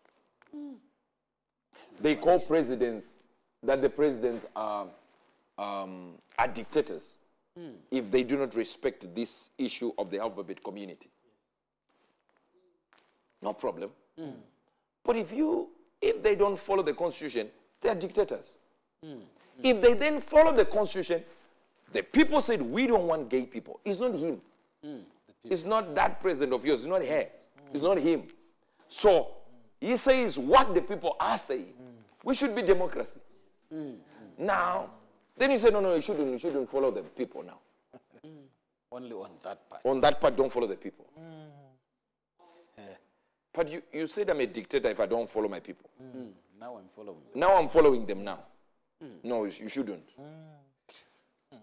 They call presidents that the presidents are, um, are dictators if they do not respect this issue of the alphabet community. No problem. But if you, if they don't follow the constitution, they are dictators. Hmm, hmm. If they then follow the constitution, the people said we don't want gay people. It's not him. Hmm, it's not that president of yours. It's not her. It's not him. So he says what the people are saying. We should be democracy. Now, then you say no, no, you shouldn't. You shouldn't follow the people now. Only on that part. On that part, don't follow the people. But you, you said I'm a dictator if I don't follow my people. Now I'm following. Now I'm following them now. Hmm. No, you, shouldn't. Hmm.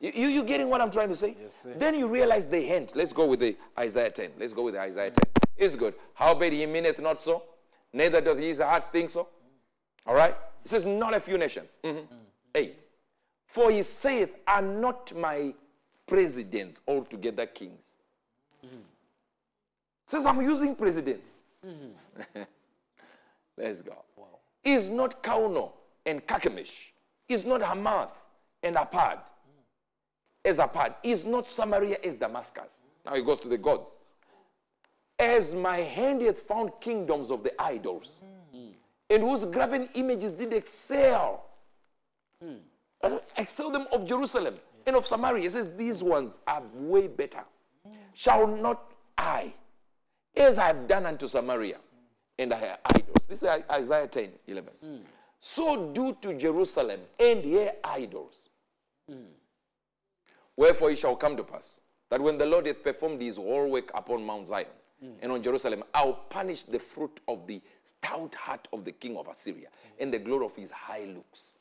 You, you, you getting what I'm trying to say? Yes, sir. Then you realize the hint. Let's go with the Isaiah 10. Let's go with the Isaiah 10. It's good. How Howbeit he meaneth not so, neither doth his heart think so. All right? It says, not a few nations. Mhm. Eight. For he saith, are not my presidents altogether kings? Says, I'm using presidents. Mm-hmm. Let's go. Wow. Is not Calno and Carchemish. Is not Hamath and Arpad as Arpad. Is not Samaria as Damascus. Now he goes to the gods. As my hand hath found kingdoms of the idols, mm. and whose graven images did excel. Mm. Uh, Excel them of Jerusalem and of Samaria. He says these ones are way better. Mm. Shall not I, as I have done unto Samaria and her idols. This is Isaiah 10, 11. So do to Jerusalem and her idols. Wherefore it shall come to pass that when the Lord hath performed his whole work upon Mount Zion and on Jerusalem, I'll punish the fruit of the stout heart of the king of Assyria and the glory of his high looks.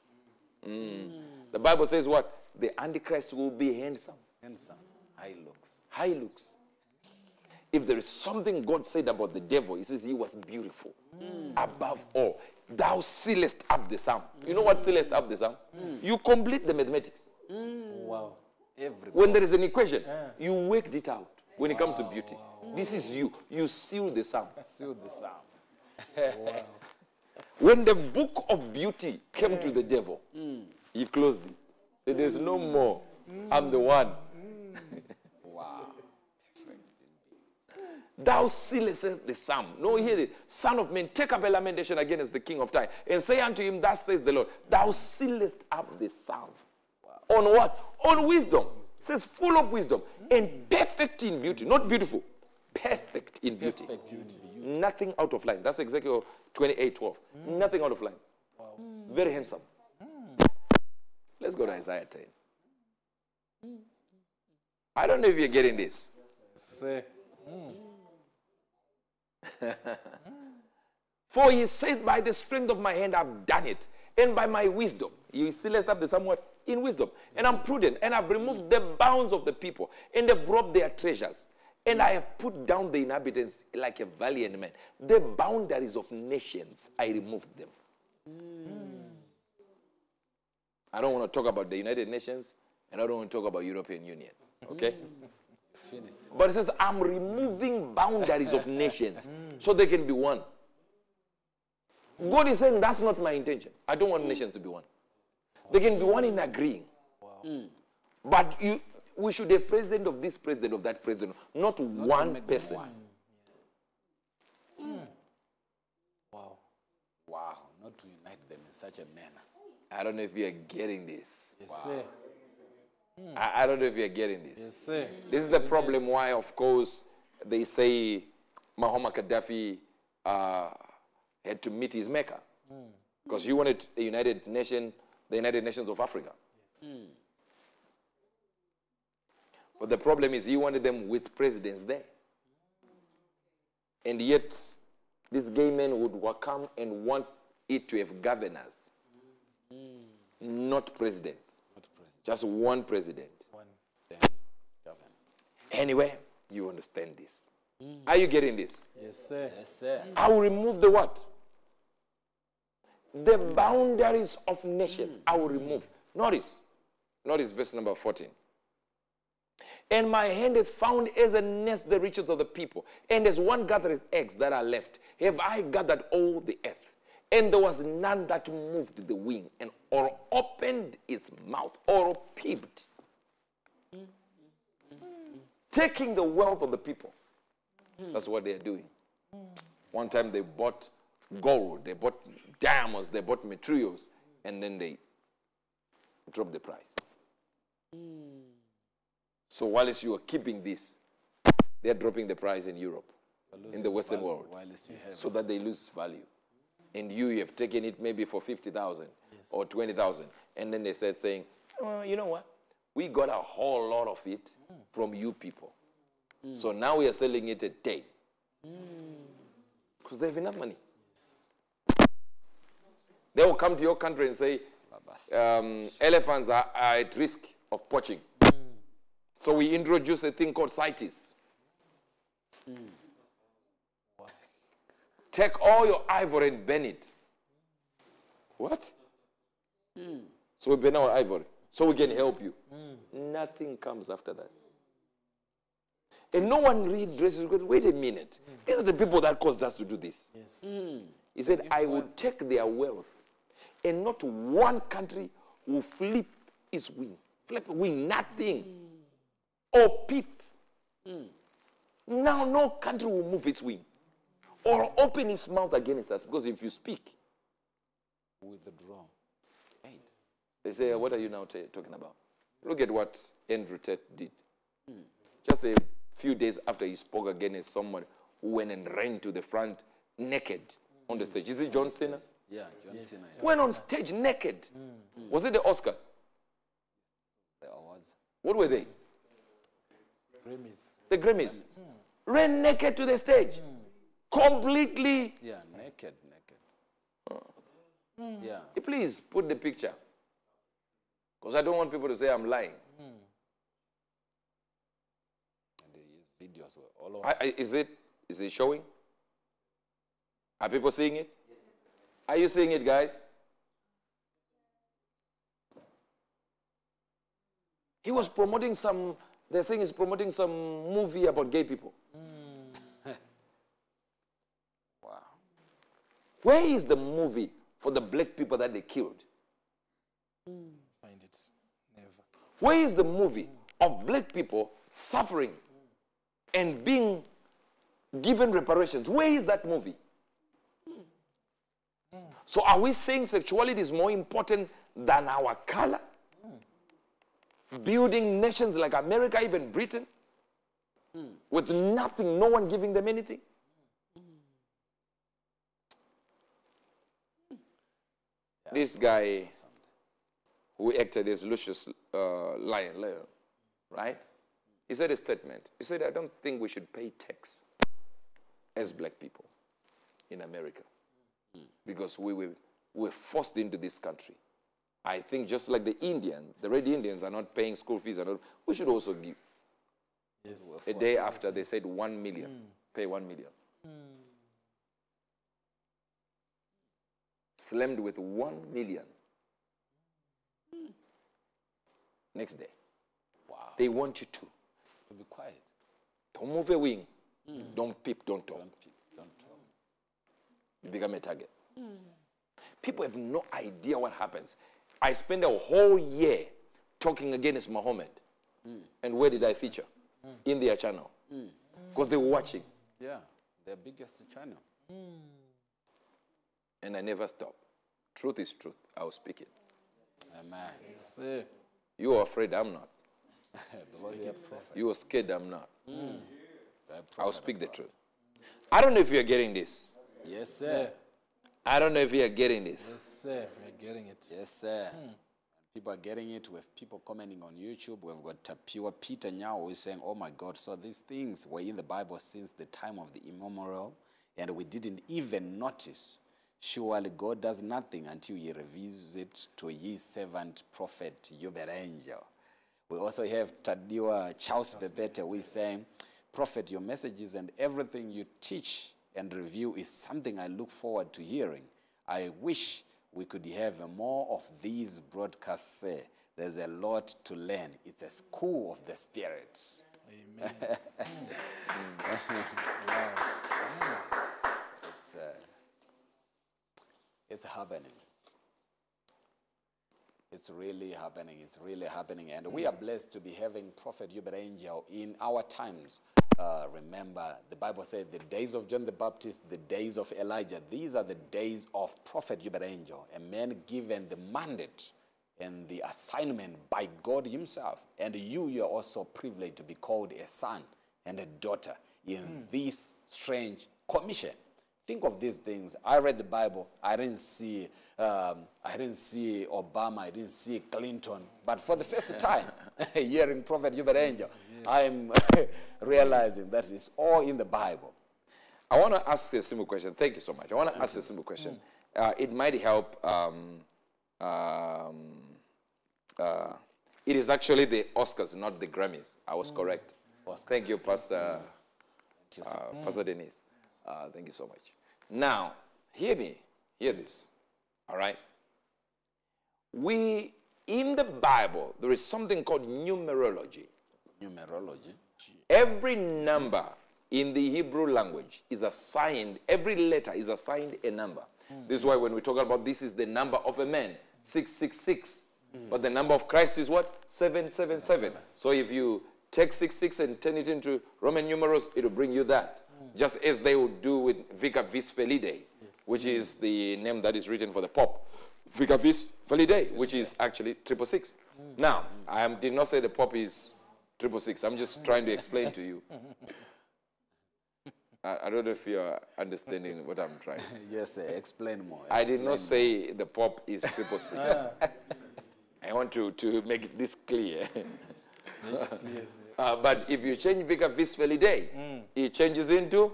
Mm. The Bible says what? The Antichrist will be handsome, Handsome. High looks. high looks. If there is something God said about the devil, he says he was beautiful. Hmm. Above all, thou sealest up the sum. You know what sealest up the sum? Hmm. You complete the mathematics. Hmm. Wow. Every When there is an equation, you worked it out when it comes to beauty. This is you. You seal the sum. seal the psalm. When the book of beauty came to the devil, he closed it. Said, There's no more. I'm the one. Wow. Thou sealest the sum. No, mm. hear it. Son of man, take up a lamentation against the king of Tyre and say unto him, Thus says the Lord, Thou sealest up the sum. On what? On wisdom. It says full of wisdom and perfect in beauty. Not beautiful, perfect in beauty. Perfect beauty. Nothing out of line. That's exactly 28 12. Mm. Nothing out of line. Mm. Very handsome. Let's go to Isaiah 10. I don't know if you're getting this. Say. For he said, By the strength of my hand I've done it, and by my wisdom. You see, let's have the somewhat in wisdom. And I'm prudent, and I've removed the bounds of the people, and they've robbed their treasures. And I have put down the inhabitants like a valiant man. The boundaries of nations, I removed them. I don't want to talk about the United Nations, and I don't want to talk about European Union. Okay? Mm. Finished. But it says, I'm removing boundaries of nations mm. so they can be one. God is saying, that's not my intention. I don't want nations to be one. They can be one in agreeing. Mm. But you, we should have president of this president of that president, not, one person. one. Mm. Wow. Wow. Not to unite them in such a manner. I don't know if you're getting this. Yes, sir. Hmm. I, I don't know if you're getting this. Yes, sir. This is the problem why, of course, they say Muammar Gaddafi uh, had to meet his maker. Hmm. Because he wanted the United Nation, the United Nations of Africa. Hmm. But the problem is he wanted them with presidents there. And yet, these gay men would wa- come and want it to have governors, not presidents. Not president. Just one president. One. Then govern. Anyway, you understand this. Mm. Are you getting this? Yes, sir. Yes, sir. I will remove the what? The boundaries of nations. Mm. I will remove. Notice. Notice verse number 14. And my hand has found as a nest the riches of the people, and as one gathers eggs that are left, have I gathered all the earth. And there was none that moved the wing, and or opened its mouth, or peeped. Taking the wealth of the people. That's what they are doing. One time they bought gold, they bought diamonds, they bought materials, and then they dropped the price. So while you are keeping this, they're dropping the price in Europe, in the Western world, While you have so that they lose value. And you, you have taken it maybe for 50,000 or 20,000. And then they said saying, "Oh, you know what? We got a whole lot of it from you people. Mm. So now we are selling it at 10. Because they have enough money. They will come to your country and say, um, elephants are, are at risk of poaching. Mm. So we introduce a thing called CITES. Mm. Take all your ivory and burn it. What? So we burn our ivory so we can help you. Nothing comes after that. And no one redresses. Wait a minute. These are the people that caused us to do this. Yes. He said, I will take their wealth, and not one country will flip its wing. Flip a wing, nothing. Mm. Or peep. Now no country will move its wing. Or open his mouth against us. Because if you speak, withdraw. Right. they say, What are you now ta- talking about? Look at what Andrew Tate did. Hmm. Just a few days after he spoke against someone who went and ran to the front naked on the hmm. stage. Is it John Cena? Yeah, John Cena. yeah. Went on stage naked. Hmm. Was it the Oscars? The awards. What were they? Grammys. The Grammys. Ran naked to the stage. Completely. Yeah, naked, naked. Hmm. Yeah. Please put the picture. Because I don't want people to say I'm lying. And his videos were all over. I, I, is, it, is it showing? Are people seeing it? Are you seeing it, guys? He was promoting some, they're saying he's promoting some movie about gay people. wow. Where is the movie for the black people that they killed? Find it. Never. Where is the movie of black people suffering and being given reparations? Where is that movie? So are we saying sexuality is more important than our color? Building nations like America, even Britain, with nothing, no one giving them anything? This guy who acted as Lucius uh, Lyon, Lyon, right? He said a statement. He said, I don't think we should pay tax as black people in America because we were, we were forced into this country. I think just like the Indian, the Red Indians are not paying school fees, and all, we should also give. Yes. A day after, they said one million, pay one million. Slammed with one million. Next day. Wow. They want you to. To be quiet. Don't move a wing. Mm. Don't peep, don't talk. Don't, peek, don't talk. You become a target. Mm. People have no idea what happens. I spent a whole year talking against Muhammad. Mm. And where did I feature? In their channel. Because they were watching. Yeah. Their biggest channel. And I never stopped. Truth is truth. I will speak it. Amen. Yes, sir. You were afraid, I'm not. you're a prophet. You were scared, I'm not. Mm. You're a I'll speak the truth. I don't know if you're getting this. Yes, sir. I don't know if you're getting this. Yes, sir. We're getting it. Yes, sir. Hmm. People are getting it. We have people commenting on YouTube. We've got Tapua Peter Nyao who is saying, Oh my God, so these things were in the Bible since the time of the immemorial, and we didn't even notice. Surely God does nothing until he reveals it to his servant prophet Uebert Angel. We also have Tadiwa Charles Bebete who is saying, Prophet, your messages and everything you teach and review is something I look forward to hearing. I wish we could have more of these broadcasts. There's a lot to learn. It's a school of the Spirit. Amen. It's, uh, it's happening. It's really happening. It's really happening. And we are blessed to be having Prophet Uebert Angel in our times. Uh, remember, the Bible said the days of John the Baptist, the days of Elijah, these are the days of Prophet Uebert Angel, a man given the mandate and the assignment by God Himself. And you, you are also privileged to be called a son and a daughter in this strange commission. Think of these things. I read the Bible. I didn't see, um, I didn't see Obama. I didn't see Clinton. But for the first time, hearing Prophet Uebert Angel, I'm realizing that it's all in the Bible. I want to ask a simple question. Thank you so much. I want to ask a simple question. Uh, it might help. Um, um, uh, it is actually the Oscars, not the Grammys. I was correct. Thank you, Pastor, uh, Pastor Denise. Uh, thank you so much. Now, hear me. Hear this. All right. We in the Bible there is something called numerology. Numerology. Every number in the Hebrew language is assigned, every letter is assigned a number. This is why when we talk about this is the number of a man, 666. But the number of Christ is what? 777. So if you take 66 and turn it into Roman numerals, it will bring you that. Just as they would do with Vicarius Filii Dei, which is the name that is written for the Pope. Vicarius Filii Dei, which is actually triple six. Now, I am- did not say the Pope is triple six. I'm just trying to explain to you. I, I don't know if you're understanding what I'm trying. Yes, sir. Explain more. I did not Explain say the Pope is triple six. I want to, to make this clear. Yes. Uh, but if you change Vicarius Filii Dei, it changes into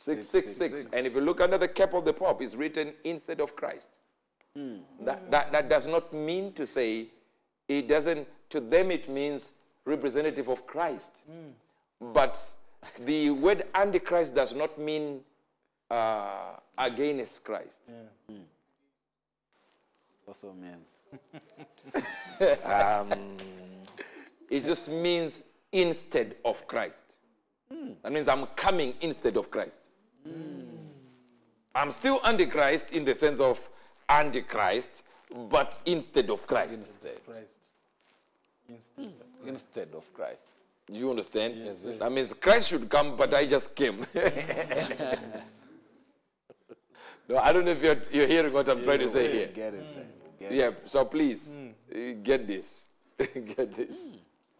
666. 666. And if you look under the cap of the Pope, it's written instead of Christ. Hmm. That, that, that does not mean to say, it doesn't, to them it means representative of Christ. Hmm. But the word Antichrist does not mean uh, against Christ. Also hmm. means. Um, It just means instead of Christ. That means I'm coming instead of Christ. I'm still Antichrist in the sense of Antichrist, but instead of Christ. Instead. Christ. Instead of Instead of Christ. Do you understand? Yes, that means Christ should come, but I just came. no, I don't know if you're, you're hearing what I'm trying to say here. Get it, sir. Get Yeah, it. so please uh, get this. get this.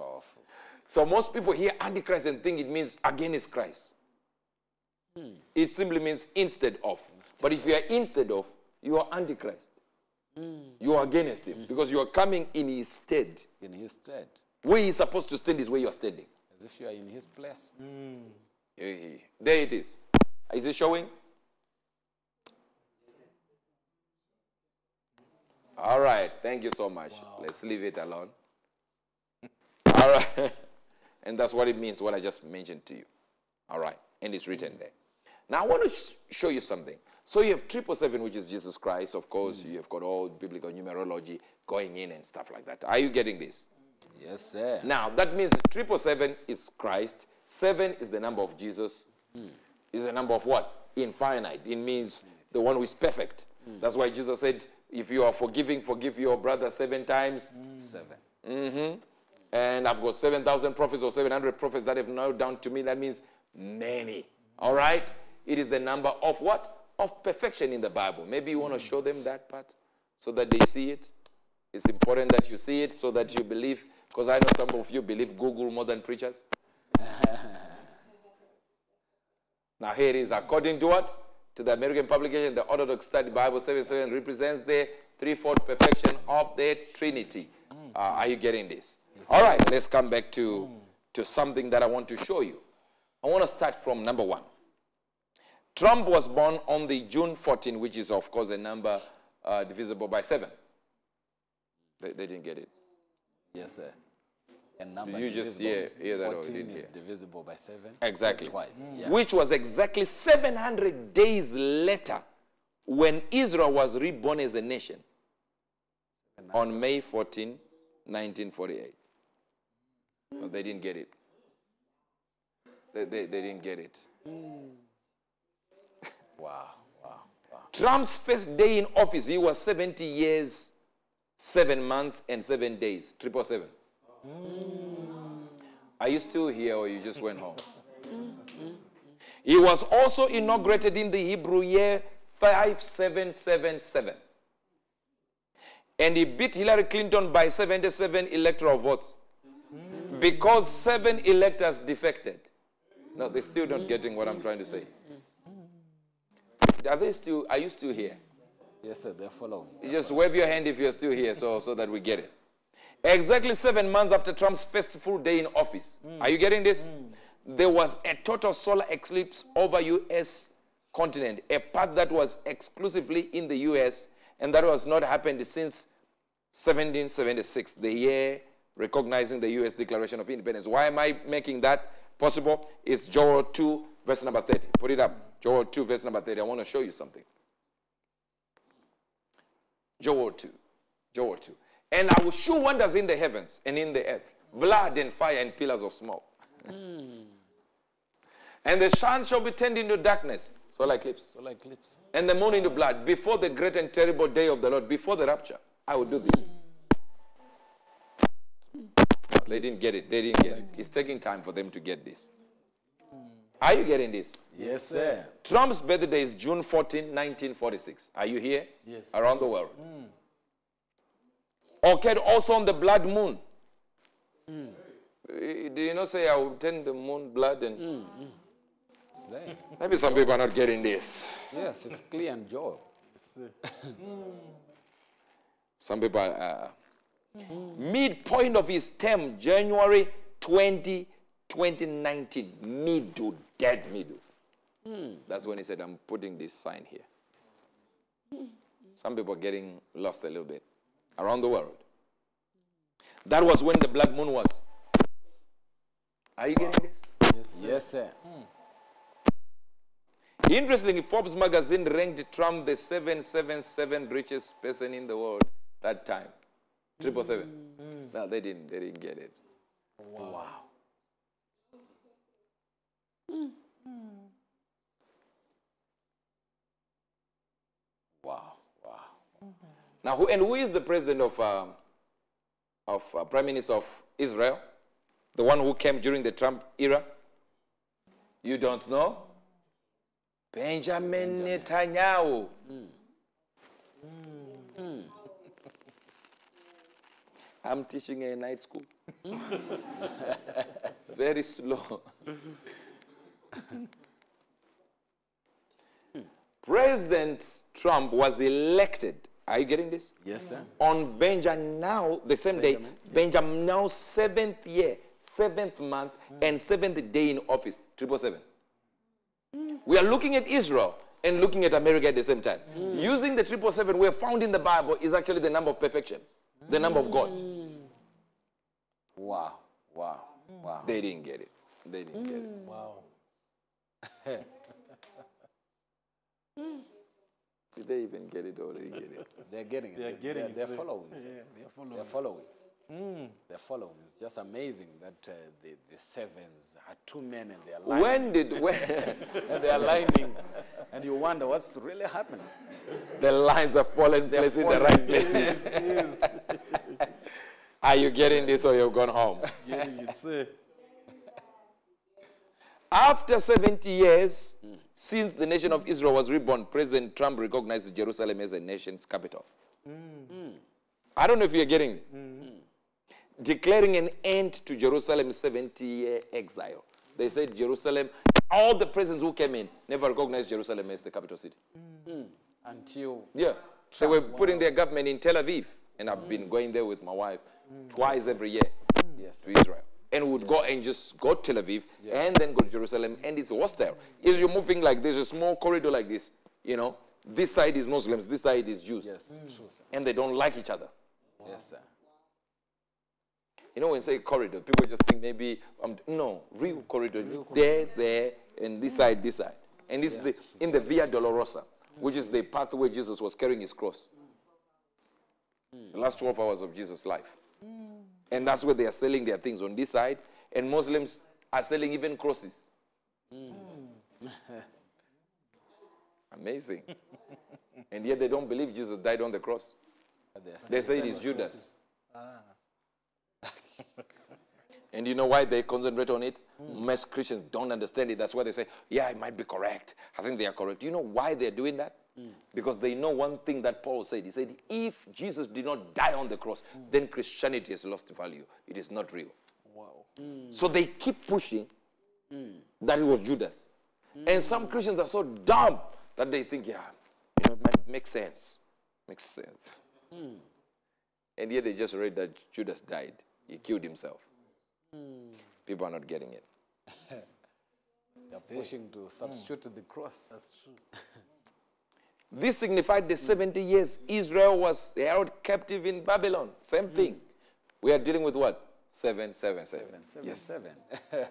Powerful. So most people hear Antichrist and think it means against Christ. It simply means instead of. But if you are instead of, you are Antichrist. You are against him because you are coming in his stead. In his stead. Where he's supposed to stand is where you are standing. As if you are in his place. Eh, There it is. Is it showing? All right. Thank you so much. Let's leave it alone. All right. and that's what it means, what I just mentioned to you. All right. And it's written there. Now, I want to sh- show you something. So you have triple seven, which is Jesus Christ. Of course, mm. you have got all biblical numerology going in and stuff like that. Are you getting this? Yes, sir. Now, that means triple seven is Christ. Seven is the number of Jesus. Mm. Is the number of what? Infinite. It means the one who is perfect. Mm. That's why Jesus said, if you are forgiving, forgive your brother seven times. Seven. Mm-hmm. And I've got 7,000 prophets or 700 prophets that have narrowed down to me. That means many. All right? It is the number of what? Of perfection in the Bible. Maybe you want to show them that part so that they see it. It's important that you see it so that you believe, because I know some of you believe Google more than preachers. now, here it is. According to what? To the American publication, the Orthodox Study Bible 77 represents the threefold perfection of the Trinity. Uh, are you getting this? All right, let's come back to, to something that I want to show you. I want to start from number one. Trump was born on the June 14, which is, of course, a number uh, divisible by 7. They, they didn't get it. Yes, sir. And number You just hear- hear that or 14 didn't is divisible by 7. Exactly. Twice. Yeah. Which was exactly 700 days later when Israel was reborn as a nation on May 14, 1948. No, they didn't get it. They, they, they didn't get it. Wow, wow, wow. Trump's first day in office, he was 70 years, 7 months, and 7 days. Triple seven. Mm. Are you still here or you just went home? He was also inaugurated in the Hebrew year 5777. And he beat Hillary Clinton by 77 electoral votes because seven electors defected. No, they're still not getting what I'm trying to say. Are they still? Are you still here? Yes, sir, they're following. You just wave your hand if you're still here, so so that we get it. Exactly seven months after Trump's first full day in office. Hmm. Are you getting this? Hmm. There was a total solar eclipse over U.S. continent, a part that was exclusively in the U.S. and that was not happened since 1776, the year recognizing the U.S. Declaration of Independence. Why am I making that possible? It's Joel 2, verse number 30. Put it up. Joel 2, verse number 30. I want to show you something. Joel 2. Joel 2. And I will show wonders in the heavens and in the earth, blood and fire and pillars of smoke. Hmm. and the sun shall be turned into darkness, solar eclipse, Solar eclipse. and the moon into blood before the great and terrible day of the Lord, before the rapture. I will do this. They didn't get it. They didn't get it. It's taking time for them to get this. Hmm. Are you getting this? Yes, sir. Trump's birthday is June 14, 1946. Are you here? Yes. Around the world. Hmm. Occurred also on the blood moon. Hmm. Eh, Do you not say I will turn the moon blood and It's there. maybe some people are not getting this. Yes, it's clear and Joel. Some people are uh, midpoint of his term, January 20, 2019. Middle, dead middle. Hmm, that's when he said, I'm putting this sign here. Some people are getting lost a little bit around the world. That was when the blood moon was. Are you getting this? Yes, sir. Hmm. Interestingly, Forbes magazine ranked Trump the 777 richest person in the world that time. Triple seven. No, they didn't. They didn't get it. Wow. Wow, wow. Now, who, and who is the president of, um, of uh, Prime Minister of Israel? The one who came during the Trump era? You don't know? Benjamin, Netanyahu. I'm teaching a night school. Very slow. President Trump was elected. Are you getting this? Yes, sir. on Benjamin now, the same day, Benjamin now seventh year, seventh month, mm. and seventh day in office, triple seven. Mm. We are looking at Israel and looking at America at the same time. Mm. Using the triple seven we have found in the Bible is actually the number of perfection, the number of God. Mm. Wow, wow, wow. They didn't get it. They didn't get it. Mm. Wow. Did they even get it or they didn't get it? They're getting it. They're getting they're, it, They're sir. following. Yeah, they're following. They're following. Mm. They're following. It's just amazing that uh, the, the sevens are two men and they're lining. When did when and they're lining. and you wonder what's really happening. the lines are falling place in the right places? Are you getting this or you've gone home? Getting it, sir. After 70 years since the nation of Israel was reborn, President Trump recognized Jerusalem as a nation's capital. Mm. Mm. I don't know if you're getting it. Declaring an end to Jerusalem's 70 year exile. They said Jerusalem, all the presidents who came in never recognized Jerusalem as the capital city. Hmm, until Yeah. They were putting their government in Tel Aviv. And I've been going there with my wife twice every year hmm. yes, to Israel. And would go and just go to Tel Aviv and then go to Jerusalem. And it's hostile. If you're moving like there's a small corridor like this, you know, this side is Muslims, this side is Jews. yes, hmm. true. And they don't like each other. Yes, sir. You know, when you say corridor, people just think maybe, um, no, real corridor, there, there, and this side, this side. And this is the, in the Via Dolorosa, which is the path where Jesus was carrying his cross. The last 12 hours of Jesus' life. And that's where they are selling their things on this side, and Muslims are selling even crosses. Amazing. and yet they don't believe Jesus died on the cross. They They say it is Judas. and you know why they concentrate on it? Most Christians don't understand it. That's why they say, yeah, it might be correct. I think they are correct. Do you know why they're doing that? Because they know one thing that Paul said. He said, if Jesus did not die on the cross, then Christianity has lost value. It is not real. Wow. So they keep pushing that it was Judas. And some Christians are so dumb that they think, yeah, you know, it might make sense. Makes sense. Hmm. And yet they just read that Judas died. He killed himself. People are not getting it. They're pushing to hmm. substitute the cross. That's true. This signified the 70 years Israel was held captive in Babylon. Same hmm. thing. We are dealing with what? 777. Seven, seven, Yes. seven.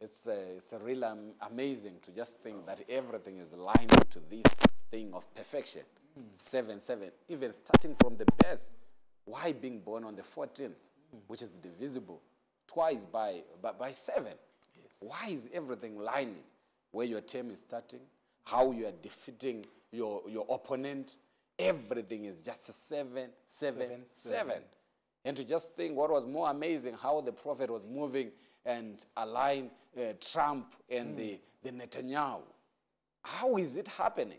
it's uh, it's a really am- amazing to just think that everything is lined to this thing of perfection. Hmm. Seven, seven. Even starting from the birth. Why being born on the 14th, which is divisible twice by, by, by seven? Why is everything lining? Where your term is starting, how you are defeating your, your opponent, everything is just a seven, seven, Seven, seven. And to just think what was more amazing, how the prophet was moving and align uh, Trump and the, the Netanyahu. How is it happening?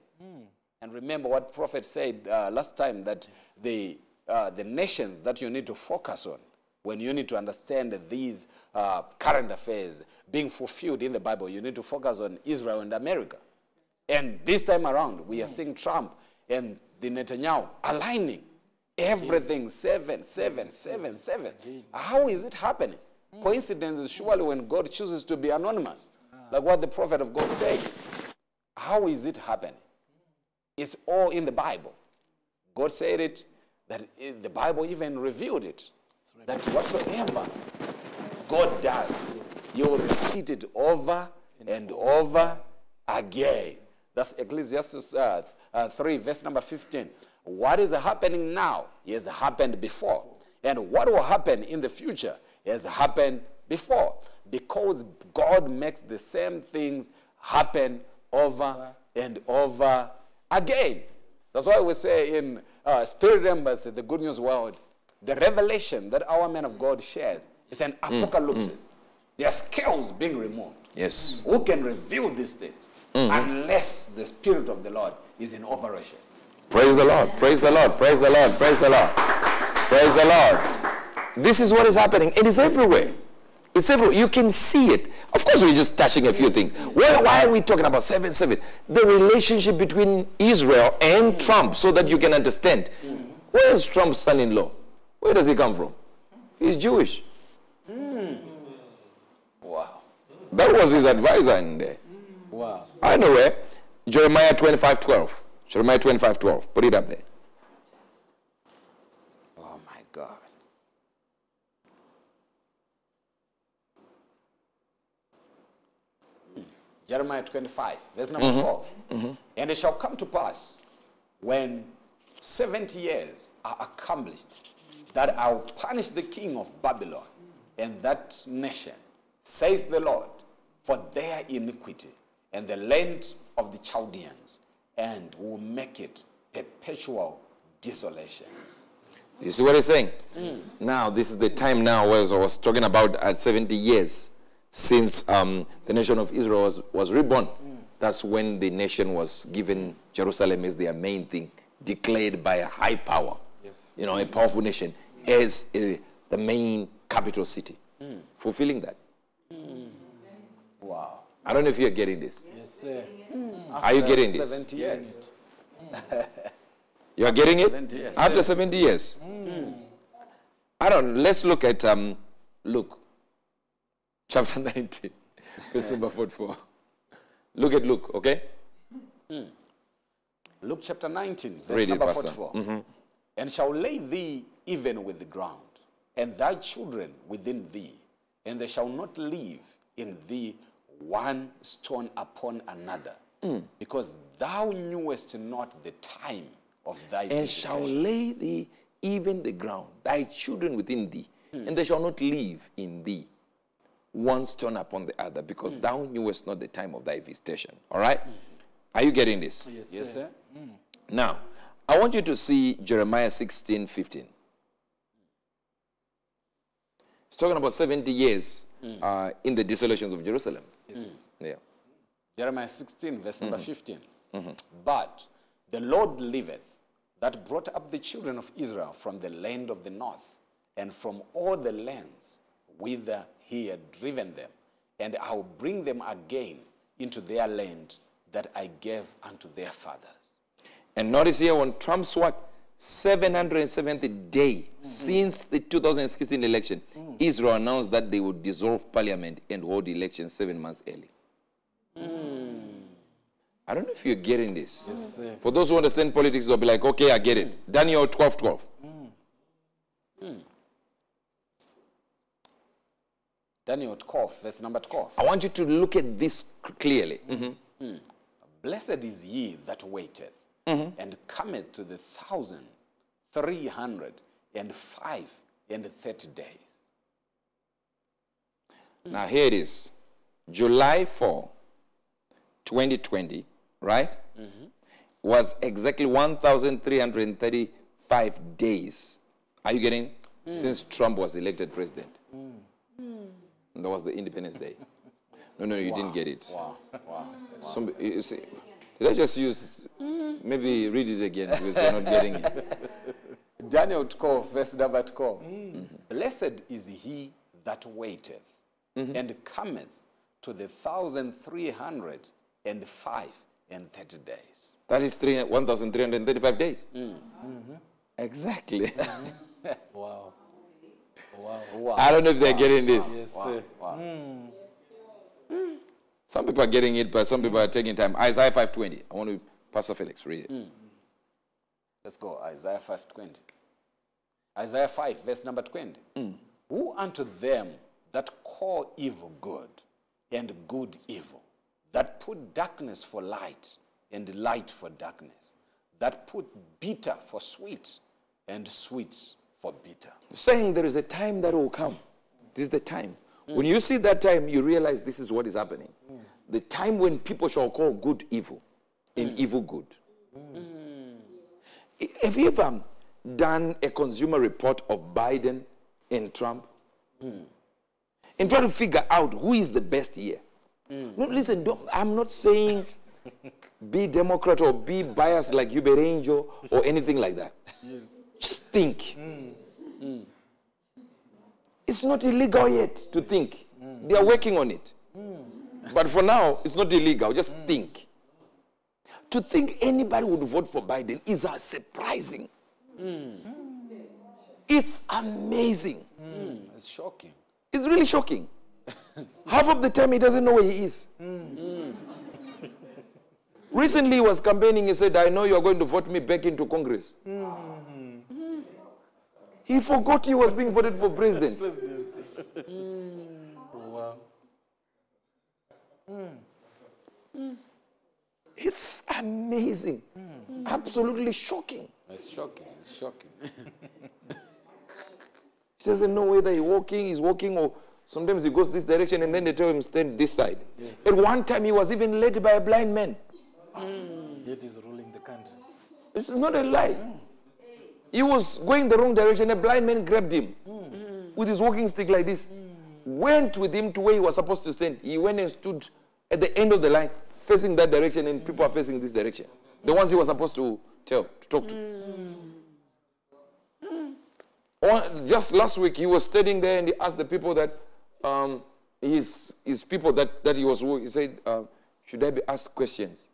And remember what prophet said uh, last time that the, uh, the nations that you need to focus on when you need to understand these uh, current affairs being fulfilled in the Bible, you need to focus on Israel and America. And this time around, we are seeing Trump and the Netanyahu aligning everything seven, seven, seven, seven. How is it happening? Coincidence is surely when God chooses to be anonymous, like what the prophet of God said. How is it happening? It's all in the Bible. God said it, that the Bible even revealed it. That whatsoever God does, He will repeat it over and over again. That's Ecclesiastes uh, uh, 3, verse number 15. What is happening now has happened before. And what will happen in the future has happened before. Because God makes the same things happen over and over again. That's why we say in uh, Spirit Embassy, the Good News World, the revelation that our man of God shares is an mm, apocalypse. Mm. There are scales being removed. Yes. Who can reveal these things mm. unless the Spirit of the Lord is in operation? Praise the Lord. Praise the Lord. Praise the Lord. Praise the Lord. Praise the Lord. This is what is happening. It is everywhere. It's everywhere. You can see it. Of course, we're just touching a few things. Why, why are we talking about 7 7? The relationship between Israel and Trump, so that you can understand. Where is Trump's son in law? Where does he come from? He's Jewish. Hmm. Wow. That was his advisor in there. Wow. I know where. Jeremiah 25 12. Jeremiah 25 12. Put it up there. Oh my God. Hmm. Jeremiah 25, verse number mm-hmm. 12. Mm-hmm. And it shall come to pass when 70 years are accomplished that I will punish the king of Babylon and that nation, says the Lord, for their iniquity and the land of the Chaldeans, and will make it perpetual desolations. You see what he's saying? Now, this is the time now where I was talking about at 70 years since um, the nation of Israel was, was reborn. That's when the nation was given Jerusalem as their main thing. declared by a high power, Yes. you know, a powerful nation, as uh, the main capital city, fulfilling that. Wow. I don't know if you're getting this. Yes, sir. Are you getting this? 70 years. You are getting it 70 years. after 70 years. I don't. Let's look at um, Luke, chapter 19, verse number 44. Look at Luke, okay? Luke chapter 19, verse Read it, number Pastor. 44. And shall lay thee even with the ground, and thy children within thee, and they shall not live in thee one stone upon another, because thou knewest not the time of thy And shall lay thee even the ground, thy children within thee, hmm. and they shall not live in thee, one stone upon the other, because hmm. thou knewest not the time of thy visitation. All right? Hmm. Are you getting this? Yes, Yes, sir. sir? Now, I want you to see Jeremiah 16, 15. It's talking about 70 years uh, in the desolations of Jerusalem. Yes. Yeah. Jeremiah 16, verse number Mm-hmm. 15. But the Lord liveth, that brought up the children of Israel from the land of the north, and from all the lands whither he had driven them, and I will bring them again into their land that I gave unto their fathers. And notice here on Trump's what? 770th day since the 2016 election, Israel announced that they would dissolve parliament and hold elections seven months early. Hmm. I don't know if you're getting this. Yes, sir. For those who understand politics, they'll be like, okay, I get it. Hmm. Daniel 12 12. Hmm. Daniel 12, verse number 12. I want you to look at this clearly. Mhm. Blessed is he that waiteth, Mm-hmm. and cometh to the thousand three hundred and five and thirty days. Now, here it is July 4, 2020, right? Mm-hmm. Was exactly 1,335 days. Are you getting? Since Trump was elected president. And that was the Independence Day. No, no, you didn't get it. Wow, wow. Some, you see, did I just use, maybe read it again because you're not getting it. Daniel 12, verse number 12. Mm. Mm-hmm. Blessed is he that waiteth, mm-hmm. and cometh to the thousand three hundred and five and thirty days. That is three- 1,335 days. Mm. Mm-hmm. Exactly. Wow. Wow. Wow. I don't know if they're getting this. Yes, sir. wow. Mm. Some people are getting it, but some people are taking time. Isaiah 5:20. I want to, Pastor Felix, read it. Hmm. Let's go. Isaiah 5.20. Isaiah 5, verse number 20. Hmm. Who unto them that call evil good and good evil, that put darkness for light and light for darkness, that put bitter for sweet and sweet for bitter. Saying there is a time that will come. This is the time. Mm. When you see that time, you realize this is what is happening. The time when people shall call good evil and mm. evil good. Mm. I- Have you ever done a consumer report of Biden and Trump? And try to figure out who is the best here. No, listen, don't, I'm not saying be Democrat or be biased like Uebert Angel or anything like that. Just think. It's not illegal yet to think. Mm. They are working on it. Mm. But for now, it's not illegal. Just mm. think. To think anybody would vote for Biden is surprising. It's amazing. It's shocking. It's really shocking. Half of the time, he doesn't know where he is. Recently, he was campaigning. He said, I know you're going to vote me back into Congress. He forgot he was being voted for president. President. wow. It's amazing. Mm. Absolutely shocking. It's shocking. It's shocking. He doesn't know whether he's walking, he's walking, or sometimes he goes this direction and then they tell him stand this side. At one time, he was even led by a blind man. Mm. Yet he's ruling the country. This is not a lie. He was going the wrong direction. A blind man grabbed him with his walking stick like this, went with him to where he was supposed to stand. He went and stood at the end of the line, facing that direction, and people are facing this direction. The ones he was supposed to tell, to talk to. On- just last week, he was standing there and he asked the people that, um, his, his people that, that he was with, he said, um, should I be asked questions?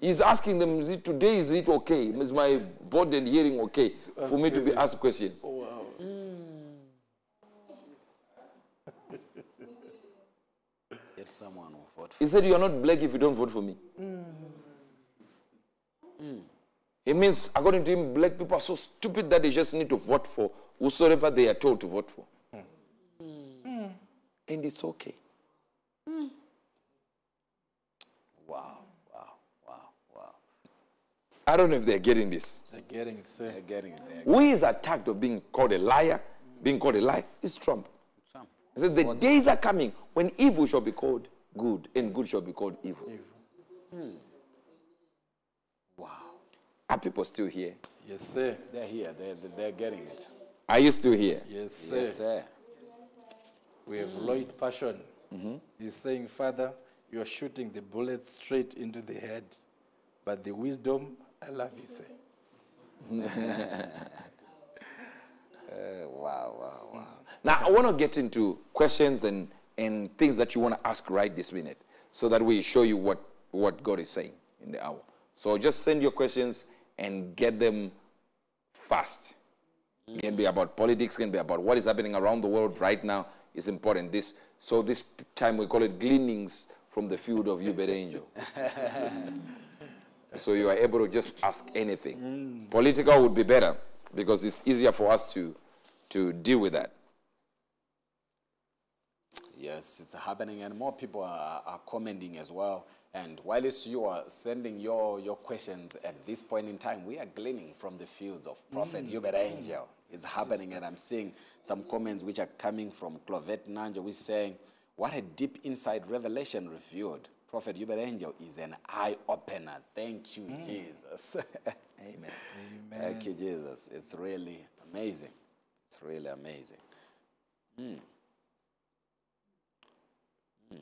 He's asking them, is it today, is it okay? Is my body and hearing okay for me to be asked questions? Oh, Get someone who fought for He said, You are not black if you don't vote for me. Mm. It means, according to him, black people are so stupid that they just need to vote for whosoever they are told to vote for. Mm. Mm. And it's okay. Wow, wow, wow, wow. I don't know if they're getting this. They're getting it, sir. They're getting it there. Who is attacked of being called a liar, being called a lie? It's Trump. Trump. He said, The days are coming when evil shall be called good and good shall be called evil. Evil. Hmm. Wow. Are people still here? Yes, sir. They're here. They're, they're getting it. Are you still here? Yes, sir. Yes, sir. We have Lloyd Passion. Mm-hmm. He's saying, Father, you're shooting the bullet straight into the head. But the wisdom, I love you, sir. Uh, wow, wow, wow. Now, I want to get into questions and, and things that you want to ask right this minute so that we show you what, what God is saying in the hour. So just send your questions and get them fast. It can be about politics, can be about what is happening around the world right now. Is important. This so this time we call it gleanings from the field of Uebert Angel. so you are able to just ask anything. Mm. Political would be better because it's easier for us to to deal with that. Yes, it's happening, and more people are, are commenting as well. And whilst you are sending your, your questions at this point in time, we are gleaning from the fields of Prophet mm. Uebert Angel. It's happening, and I'm seeing some comments which are coming from Clovette Nanja, which is saying, What a deep inside revelation revealed. Prophet Uebert Angel is an eye opener. Thank you, hmm. Jesus. Amen. Amen. Thank you, Jesus. It's really amazing. It's really amazing. Hmm. Hmm.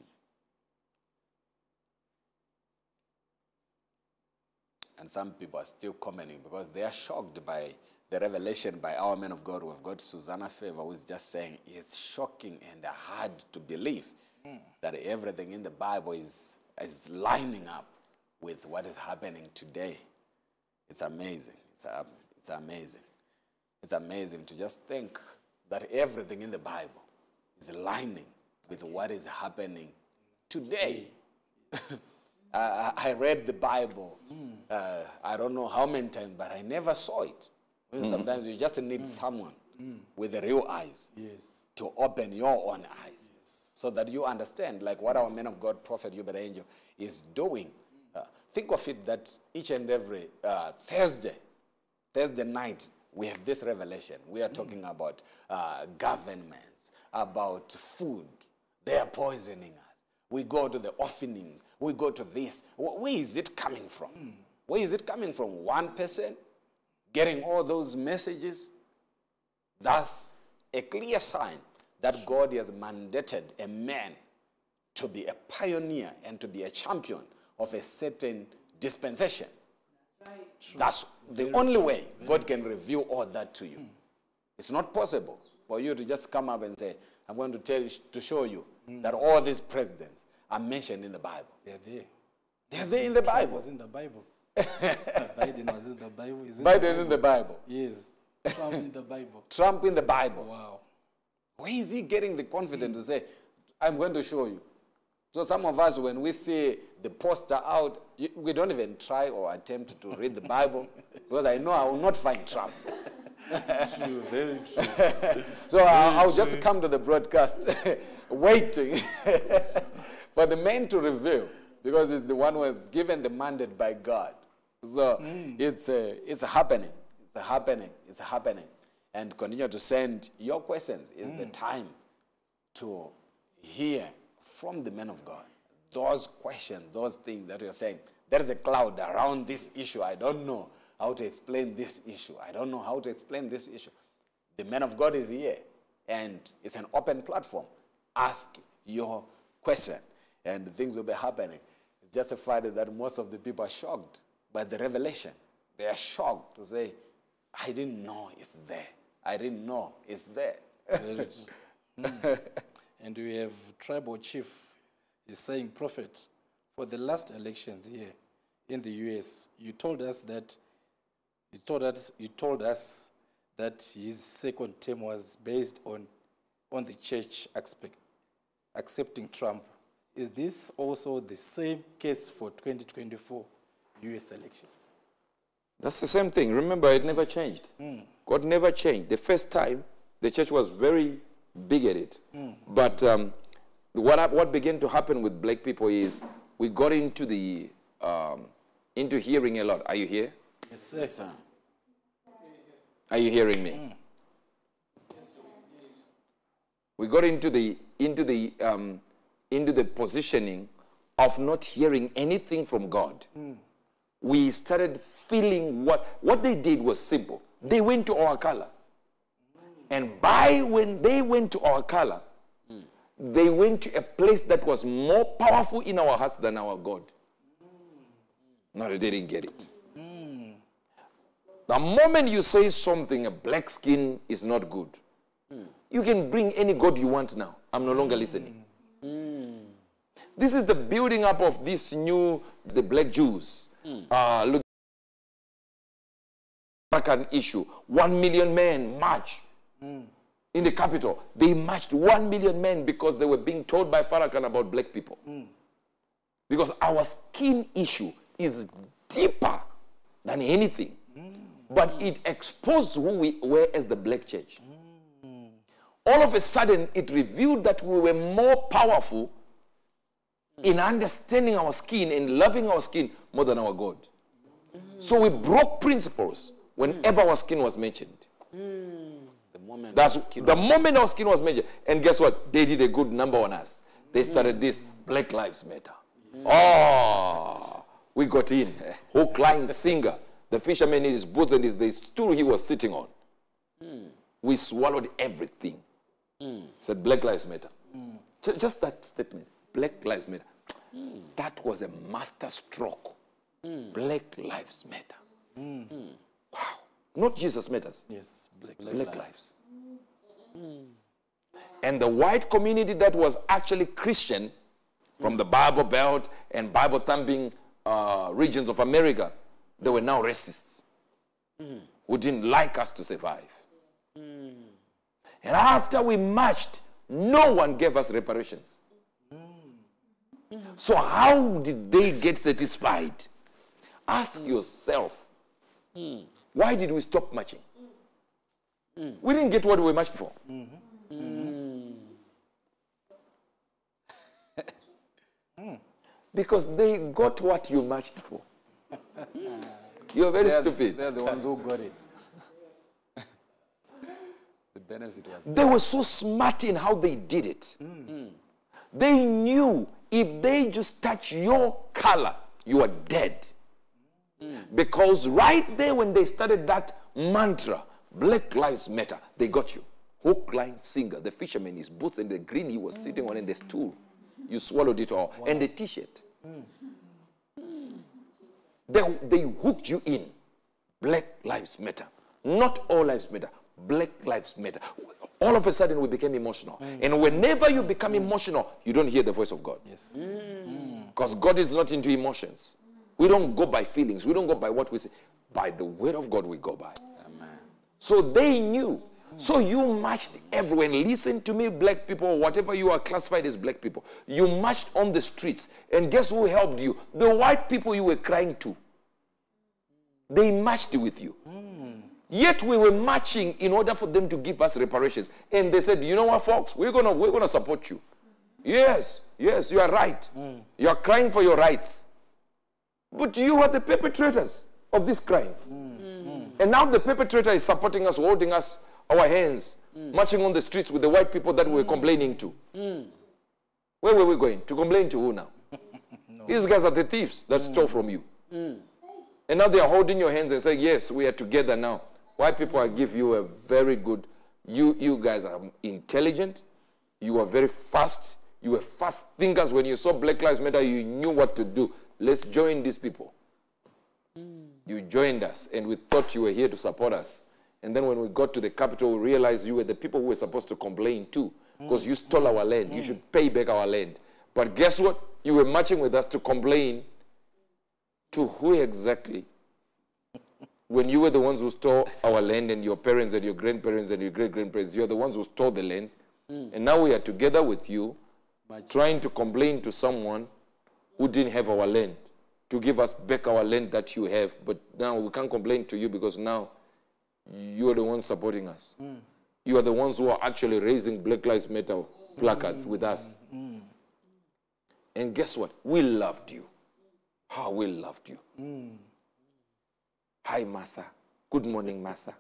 And some people are still commenting because they are shocked by the revelation by our men of God. We've got Susanna Favor who is just saying it's shocking and hard to believe that everything in the Bible is, is lining up with what is happening today. It's amazing. It's, a, it's amazing. It's amazing to just think that everything in the Bible is lining with what is happening today. I, I read the Bible, uh, I don't know how many times, but I never saw it. When Sometimes you just need someone with the real eyes Yes. to open your own eyes so that you understand, like what our man of God, Prophet Uebert Angel, is doing. Uh, think of it that each and every uh, Thursday, Thursday night, we have this revelation. We are talking about uh, governments, about food. They are poisoning us. We go to the orphanings. We go to this. Where is it coming from? Where is it coming from? One person getting all those messages? That's a clear sign that God has mandated a man to be a pioneer and to be a champion of a certain dispensation. That's the only way God can reveal all that to you. Hmm. It's not possible for you to just come up and say, I'm going to tell you, to show you hmm. that all these presidents are mentioned in the Bible. They're there. They're there in the Bible. was in the Bible. Biden was in the Bible. Is in Biden the in the Bible. Yes. Trump in the Bible. Trump in the Bible. Wow. Where is he getting the confidence to mm. say, I'm going to show you? So some of us, when we see the poster out, we don't even try or attempt to read the Bible because I know I will not find Trump. True, very true. So uh, I'll, I'll just come to the broadcast waiting for the man to reveal because it's the one who has given the mandate by God. So mm. it's, uh, it's happening. It's happening. It's happening. And continue to send your questions. Is the mm. time to hear from the men of God those questions, those things that you're saying. There is a cloud around this issue. I don't know how to explain this issue. I don't know how to explain this issue. The man of God is here, and it's an open platform. Ask your question, and things will be happening. It's just a fact that most of the people are shocked by the revelation They are shocked to say, I didn't know it's there. I didn't know it's there. Very. Mm. And we have tribal chief is saying, Prophet, for the last elections here in the US, you told us that you told us you told us that his second term was based on on the church aspect, accepting Trump. Is this also the same case for 2024 US elections? That's the same thing. Remember, it never changed. God never changed. The first time, the church was very bigoted. But um, what, what began to happen with black people is we got into the um, into hearing a lot. Are you here? Yes, sir. Sir. Are you hearing me? We got into the into the um, into the positioning of not hearing anything from God. We started feeling what what they did was simple. They went to our color, and by when they went to our color, they went to a place that was more powerful in our hearts than our God. No, they didn't get it. The moment you say something, a black skin is not good, you can bring any God you want now. I'm no longer listening. This is the building up of this new, the black Jews. Uh, look, Farrakhan issue. One million men march in the capital. They marched one million men because they were being told by Farrakhan about black people. Because our skin issue is deeper than anything. But it exposed who we were as the black church. All of a sudden, it revealed that we were more powerful in understanding our skin and loving our skin more than our God. So we broke principles whenever hmm. our skin was mentioned. Hmm. The moment That's the skin the was- moment our skin was mentioned. And guess what? They did a good number on us. They hmm. started this Black Lives Matter. Oh, we got in. Hook, line, singer. The fisherman in his boots and his the stool he was sitting on. We swallowed everything. Said Black Lives Matter. Ju- Just that statement. Black Lives Matter. That was a master stroke. Black Lives Matter. Wow. Not Jesus matters. Yes, black. Black lives. And the white community that was actually Christian from the Bible Belt and Bible thumping uh, regions of America, they were now racists who didn't like us to survive. And after we marched, no one gave us reparations. So, how did they get satisfied? Ask yourself why did we stop marching? We didn't get what we marched for. Mm-hmm. because they got what you marched for. You're very They're, stupid. they're the ones who got it. the benefit was They were so smart in how they did it. Mm. They knew if they just touch your color, you are dead. Mm. Because right there, when they started that mantra, Black Lives Matter, they got you. Hook, line, singer, the fisherman, his boots, and the green he was sitting on, and the stool. You swallowed it all. And the t shirt. They, they hooked you in. Black Lives Matter. Not all lives matter. Black Lives Matter. All of a sudden, we became emotional. Mm. And whenever you become emotional, you don't hear the voice of God. Yes. Mm. Because God is not into emotions. We don't go by feelings. We don't go by what we say. By the word of God, we go by. Amen. So they knew. So you marched everywhere. Listen to me, black people, whatever you are classified as black people. You marched on the streets. And guess who helped you? The white people you were crying to. They marched with you. Hmm. Yet we were marching in order for them to give us reparations. And they said, you know what, folks? We're gonna we're gonna support you. Yes, yes, you are right. Hmm. You are crying for your rights. But you are the perpetrators of this crime. And now the perpetrator is supporting us, holding us, our hands, marching on the streets with the white people that we were complaining to. Where were we going? To complain to who now? These guys are the thieves that mm. stole from you. And now they are holding your hands and saying, Yes, we are together now. White people, I give you a very good, you, you guys are intelligent, you are very fast, you were fast thinkers. When you saw Black Lives Matter, you knew what to do. Let's join these people. You joined us, and we thought you were here to support us. And then when we got to the capital, we realized you were the people who were supposed to complain too, because you stole our land. You should pay back our land. But guess what? You were marching with us to complain to who exactly? when you were the ones who stole our land and your parents and your grandparents and your great grandparents, you're the ones who stole the land. And now we are together with you, trying to complain to someone who didn't have our land to give us back our land that you have. But now we can't complain to you because now you're the ones supporting us. Mm. You are the ones who are actually raising Black Lives Matter placards mm. with us. Mm. And guess what? We loved you. How we loved you. Hi, Massa. Good morning, Massa.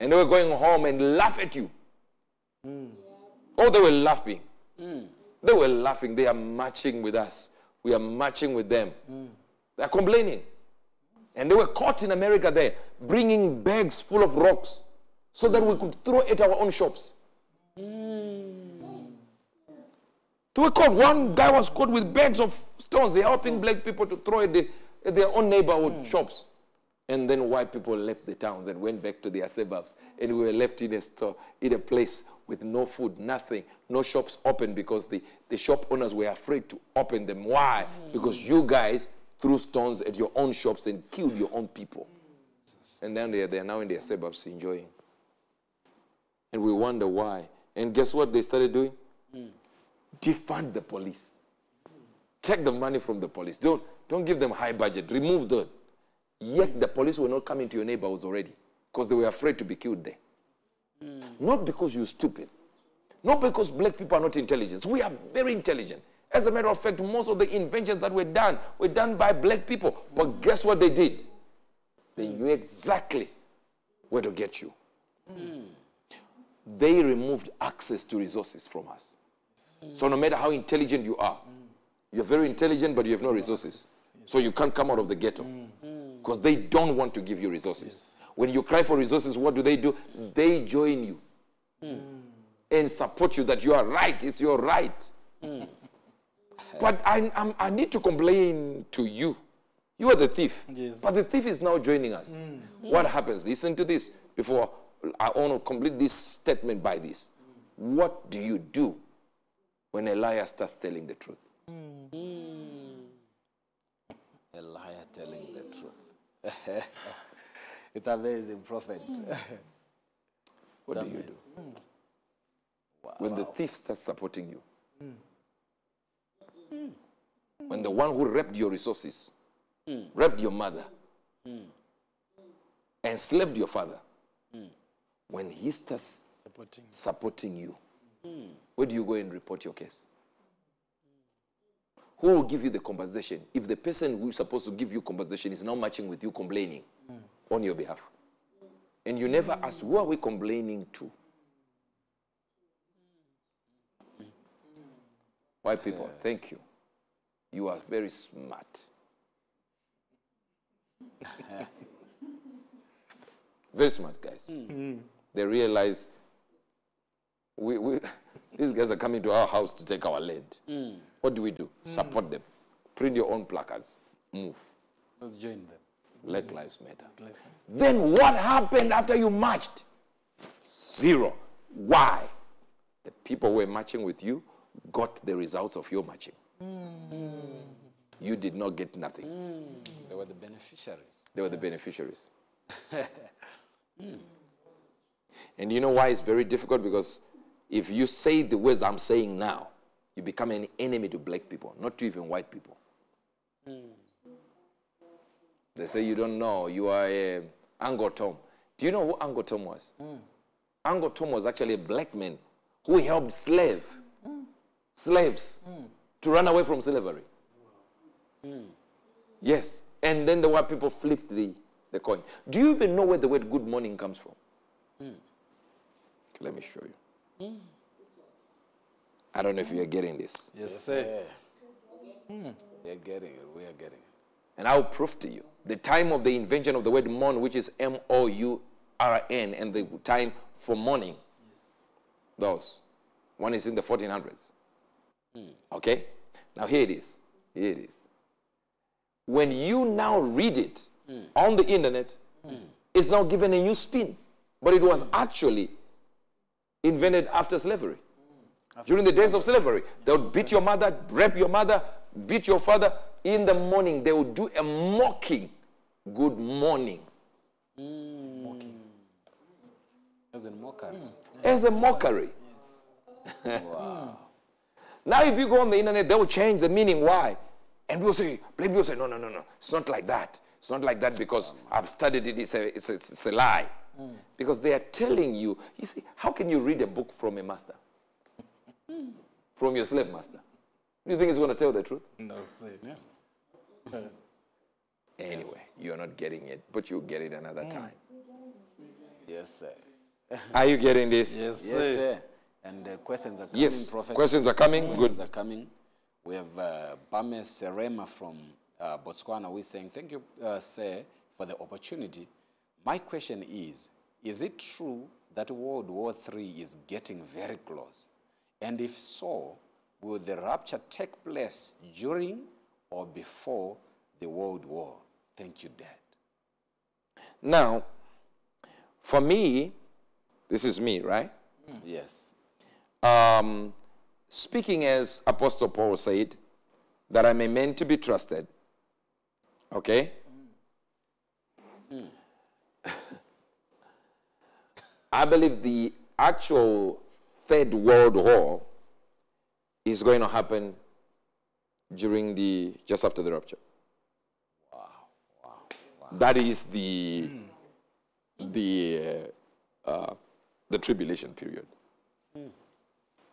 and they were going home and laugh at you. Oh, they were laughing. Hmm. They were laughing. They are marching with us. We are marching with them. Hmm. They are complaining. And they were caught in America there, bringing bags full of rocks so that we could throw at our own shops. Hmm. They were caught. One guy was caught with bags of stones, helping black people to throw at, the, at their own neighborhood shops. And then white people left the towns and went back to their suburbs. And we were left in a store, in a place with no food, nothing, no shops open because the, the shop owners were afraid to open them. Why? Because you guys threw stones at your own shops and killed your own people. And then they are, they are now in their suburbs enjoying. And we wonder why. And guess what they started doing? Defund the police. Take the money from the police. Don't, don't give them high budget. Remove that. Yet the police were not coming to your neighborhoods already because they were afraid to be killed there. Mm. Not because you're stupid. Not because black people are not intelligent. We are very intelligent. As a matter of fact, most of the inventions that were done were done by black people. But guess what they did? They knew exactly where to get you. Mm. They removed access to resources from us. Mm. So no matter how intelligent you are, you're very intelligent, but you have no resources. So you can't come out of the ghetto. Because they don't want to give you resources. When you cry for resources, what do they do? They join you hmm. and support you that you are right. It's your right. Hmm. but I, I'm, I need to complain to you. You are the thief. Yes. But the thief is now joining us. Hmm. What happens? Listen to this before I want to complete this statement by this. What do you do when a liar starts telling the truth? A liar telling the truth. it's amazing, prophet. Hmm. What do you do? Hmm. When the thief starts supporting you. Hmm. When the one who raped your resources, raped your mother, enslaved your father, when he starts Supporting. supporting you, where do you go and report your case? Who will give you the compensation if the person who's supposed to give you compensation is now matching with you complaining on your behalf? And you never ask, who are we complaining to? White people, thank you. You are very smart. very smart guys. Mm. Mm. They realize we, we, these guys are coming to our house to take our land. Mm. What do we do? Support them. Print your own placards. Move. Let's join them. Black Lives Matter. Then what happened after you marched? Zero. Why? The people who were marching with you got the results of your marching. Mm. You did not get nothing. Mm. They were the beneficiaries. They were the beneficiaries. Mm. and you know why it's very difficult? Because if you say the words I'm saying now, you become an enemy to black people, not to even white people. They say you don't know, you are a Uncle Tom. Do you know who Uncle Tom was? Hmm. Uncle Tom was actually a black man who helped slave, slaves to run away from slavery. Hmm. Yes. And then the white people flipped the, the coin. Do you even know where the word good morning comes from? Okay, let me show you. I don't know if you're getting this. Yes, sir. We are getting it. We are getting it. And I'll prove to you. The time of the invention of the word mourn, which is M O U R N, and the time for mourning, those. One is in the 1400s. Hmm. Okay? Now here it is. Here it is. when you now read it hmm. on the internet, hmm. it's now given a new spin. But it was actually invented after slavery. During the days of slavery, they would beat your mother, rape your mother, beat your father. In the morning, they would do a mocking good morning As in mockery. Mm. as a mockery. Yes. Wow. Now, if you go on the internet, they will change the meaning. Why? And people say, black people say, no, no, no, no. It's not like that. It's not like that because I've studied it. It's a, it's a, it's a lie. Mm. Because they are telling you, you see, how can you read a book from a master? Mm. from your slave master? Do you think he's going to tell the truth? No, say. Anyway, you're not getting it, but you'll get it another time. Yes, sir. Are you getting this? Yes, Yes, sir. sir. And the questions are coming, Yes. Prophet. Questions are coming. Questions Good. are coming. We have uh, Bame Serema from uh, Botswana. We're saying, thank you, uh, sir, for the opportunity. My question is, is it true that World War III is getting very close? And if so, will the rapture take place during or before the World War? Thank you, Dad. Now, for me, this is me, right? Yes. um, speaking as Apostle Paul said, that I'm a man to be trusted. Okay? I believe the actual Third World War is going to happen during the just after the rapture. That is the the uh, uh, the tribulation period.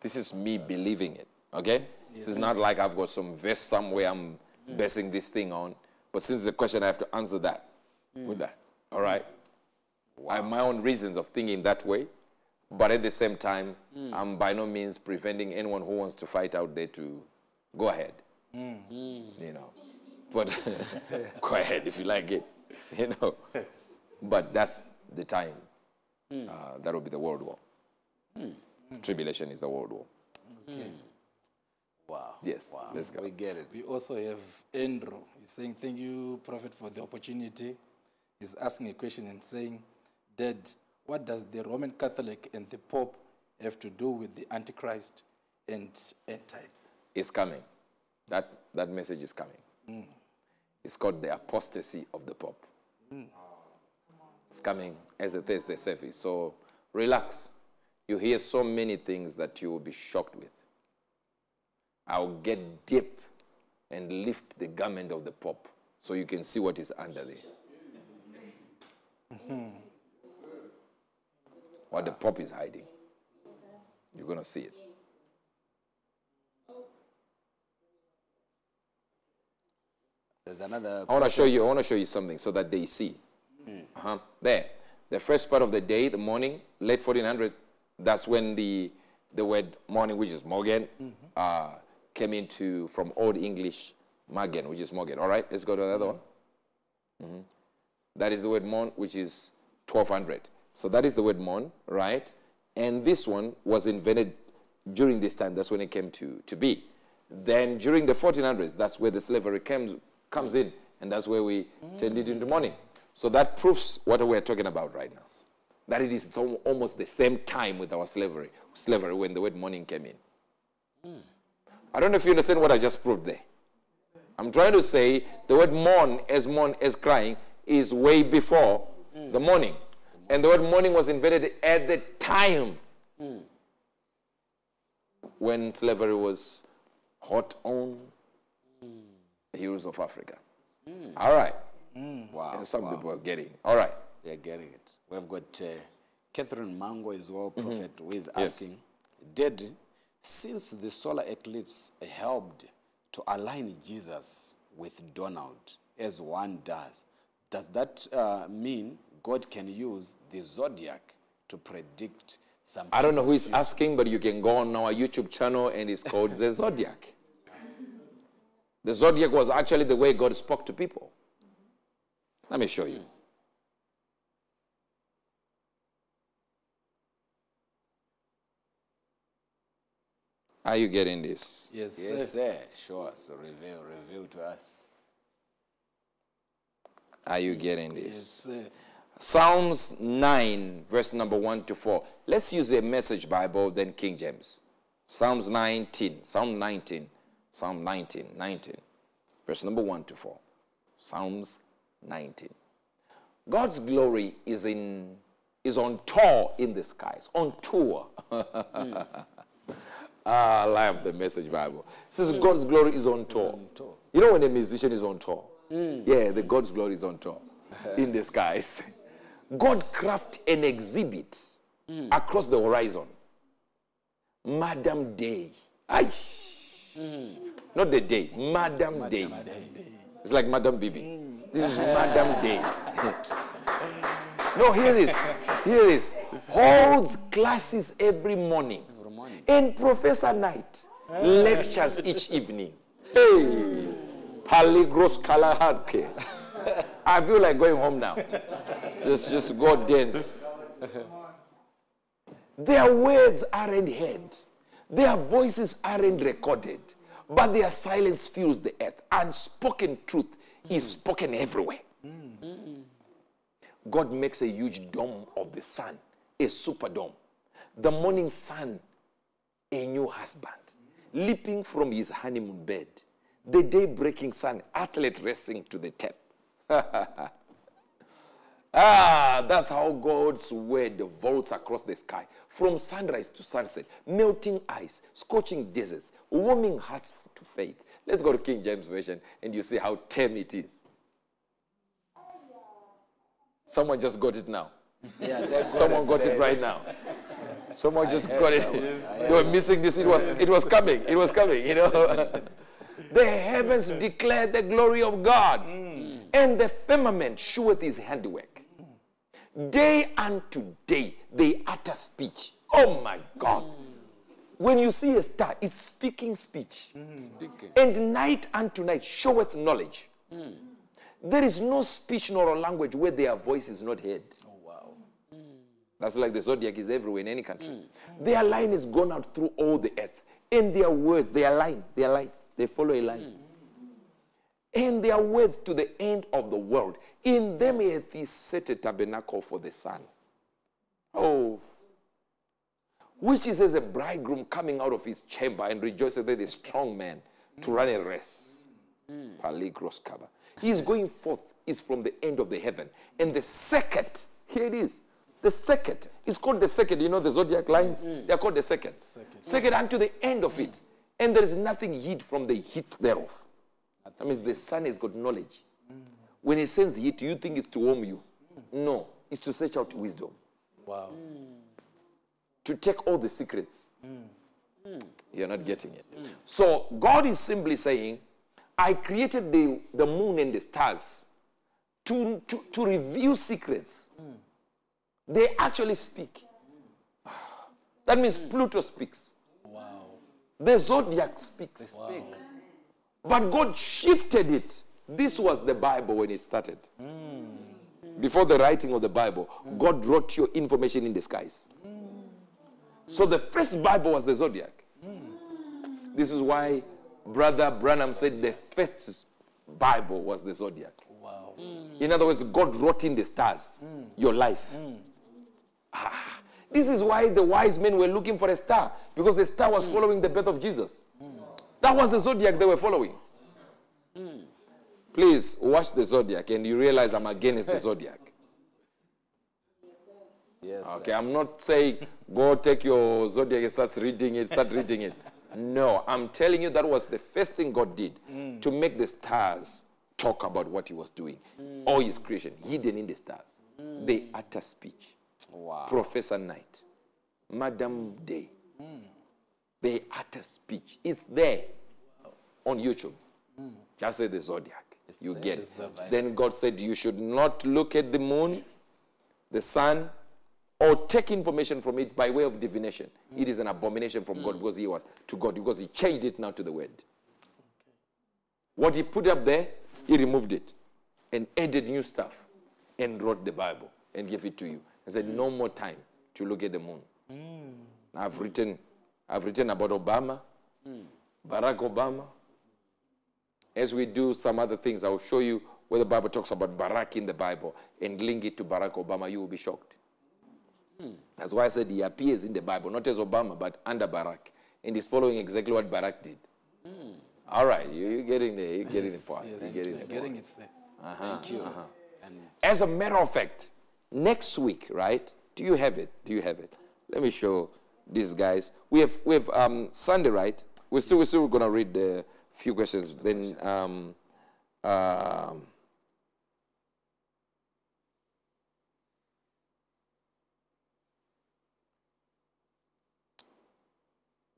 This is me believing it. Okay? This is not like I've got some verse somewhere I'm basing this thing on. But since the question, I have to answer that with that. All right? I have my own reasons of thinking that way. But at the same time, I'm by no means preventing anyone who wants to fight out there to go ahead. Mm. You know. But go ahead if you like it. You know. But that's the time. Mm. Uh, that will be the world war. Mm. Tribulation is the world war. Okay. Wow. Yes, Wow. let's go. We get it. We also have Andrew. He's saying, Thank you, Prophet, for the opportunity. He's asking a question and saying, Dad, what does the Roman Catholic and the Pope have to do with the Antichrist and end times? It's coming. That, that message is coming. It's called the apostasy of the Pope. It's coming as a Thursday service. So relax. You hear so many things that you will be shocked with. I'll get deep and lift the garment of the Pope so you can see what is under there. What the Pope is hiding. You're going to see it. There's another. I want to show you. I want to show you something so that they see. Uh-huh. There, the first part of the day, the morning, late 1400. That's when the the word morning, which is morgen, uh, came into from Old English magen, which is morgen. All right, let's go to another one. Mhm. That is the word morn, which is 1200. So that is the word morn, right? And this one was invented during this time. That's when it came to, to be. Then during the 1400s, that's where the slavery comes, comes in, and that's where we turned it into morning. So that proves what we're talking about right now. That it is almost the same time with our slavery, slavery when the word morning came in. I don't know if you understand what I just proved there. I'm trying to say the word mourn as mourn as crying is way before the morning. And the word morning was invented at the time when slavery was hot on the hills of Africa. All right. Wow. And some people are getting. All right. They're getting it. We've got uh, Catherine Mango as well, Mm-hmm. Prophet, who is asking, Dad, since the solar eclipse helped to align Jesus with Donald, as one does, does that uh, mean God can use the zodiac to predict some I don't know who is asking, but you can go on our YouTube channel and it's called the Zodiac. The Zodiac was actually the way God spoke to people. Let me show you. Are you getting this? Yes, Yes, sir. sir. Show us, reveal, reveal to us. Are you getting this? Yes, sir. Psalms 9, verse number 1 to 4. Let's use a message Bible, then King James. Psalms 19, Psalm 19, Psalm 19, 19, verse number 1 to 4. Psalms 19. God's glory is in is on tour in the skies, on tour. ah, I love the message Bible. It says hmm. God's glory is on tour. on tour. You know when a musician is on tour? Hmm. Yeah, the God's glory is on tour in the skies. God craft an exhibit hmm. across the horizon. Madam Day. Aye. Not the day, Madam, Day. It's like Madam Bibi. Mm. This is Madam Day. no, here is. Here is. Holds classes every morning. Every morning. And Professor Night lectures each evening. Hey, Paligros Kalahake. I feel like going home now. Just, just go dance. Their words aren't heard. Their voices aren't recorded. But their silence fills the earth. Unspoken truth is spoken everywhere. God makes a huge dome of the sun, a superdome. The morning sun, a new husband, leaping from his honeymoon bed. The day breaking sun, athlete racing to the tap. ah, that's how God's word vaults across the sky, from sunrise to sunset, melting ice, scorching deserts, warming hearts to faith. Let's go to King James Version and you see how tame it is. Someone just got it now. Yeah, Someone got it right now. Someone just got it. They were missing this. It was it was coming. It was coming, you know. the heavens declare the glory of God, and the firmament sheweth his handiwork. Day unto day they utter speech. Oh my God. When you see a star, it's speaking speech. Speaking. And night unto night showeth knowledge. There is no speech nor a language where their voice is not heard. Oh, wow. That's like the zodiac is everywhere in any country. Their line is gone out through all the earth. In their words, they align. They align. They follow a line. In their words to the end of the world. In them hath he set a tabernacle for the sun. Oh. Which is as a bridegroom coming out of his chamber and rejoiceth that a strong man to run a race. Paligros kaba. He is going forth is from the end of the heaven. And the second, here it is. The second. It's called the second. You know the zodiac lines? Mm. They are called the second. Second. unto the end of it. And there is nothing hid from the heat thereof. That means the sun has got knowledge. When it sends heat, you think it's to warm you. No, it's to search out wisdom. Wow. To take all the secrets. Hmm. You're not hmm. getting it. Hmm. So God is simply saying, I created the, the moon and the stars to, to, to reveal secrets. They actually speak. That means Pluto speaks. Wow. The zodiac speaks. Speak. But God shifted it. This was the Bible when it started. Before the writing of the Bible, God wrote your information in the skies. So the first Bible was the zodiac. This is why Brother Branham said the first Bible was the zodiac. Wow. In other words, God wrote in the stars your life. Ah, this is why the wise men were looking for a star because the star was following the birth of Jesus. That was the zodiac they were following. Please watch the zodiac and you realize I'm against the zodiac. Yes. sir. Okay, I'm not saying go take your zodiac and start reading it, start reading it. No, I'm telling you that was the first thing God did mm. to make the stars talk about what he was doing. Mm. All his creation, hidden in the stars. Mm. They utter speech. Wow. Professor Night, Madam Day. They utter speech. It's there on YouTube. Just say the zodiac. you get it. Then God said, You should not look at the moon, the sun, or take information from it by way of divination. It is an abomination from God because he was to God, because he changed it now to the word. What he put up there, he removed it and added new stuff and wrote the Bible and gave it to you. And said, No more time to look at the moon. I've written, I've written about Obama, Barack Obama. As we do some other things, I'll show you where the Bible talks about Barack in the Bible and link it to Barack Obama, you will be shocked. That's why I said he appears in the Bible, not as Obama, but under Barack. And he's following exactly what Barack did. All right, you, you're getting there. you're getting the point. Yes, You're getting yes, the getting it there. Uh-huh, Thank you. Uh-huh. And As a matter of fact, next week, right? Do you have it? Do you have it? Let me show these guys. We have we have um, Sunday, right? We're still we're still gonna read the few questions. Then um, um,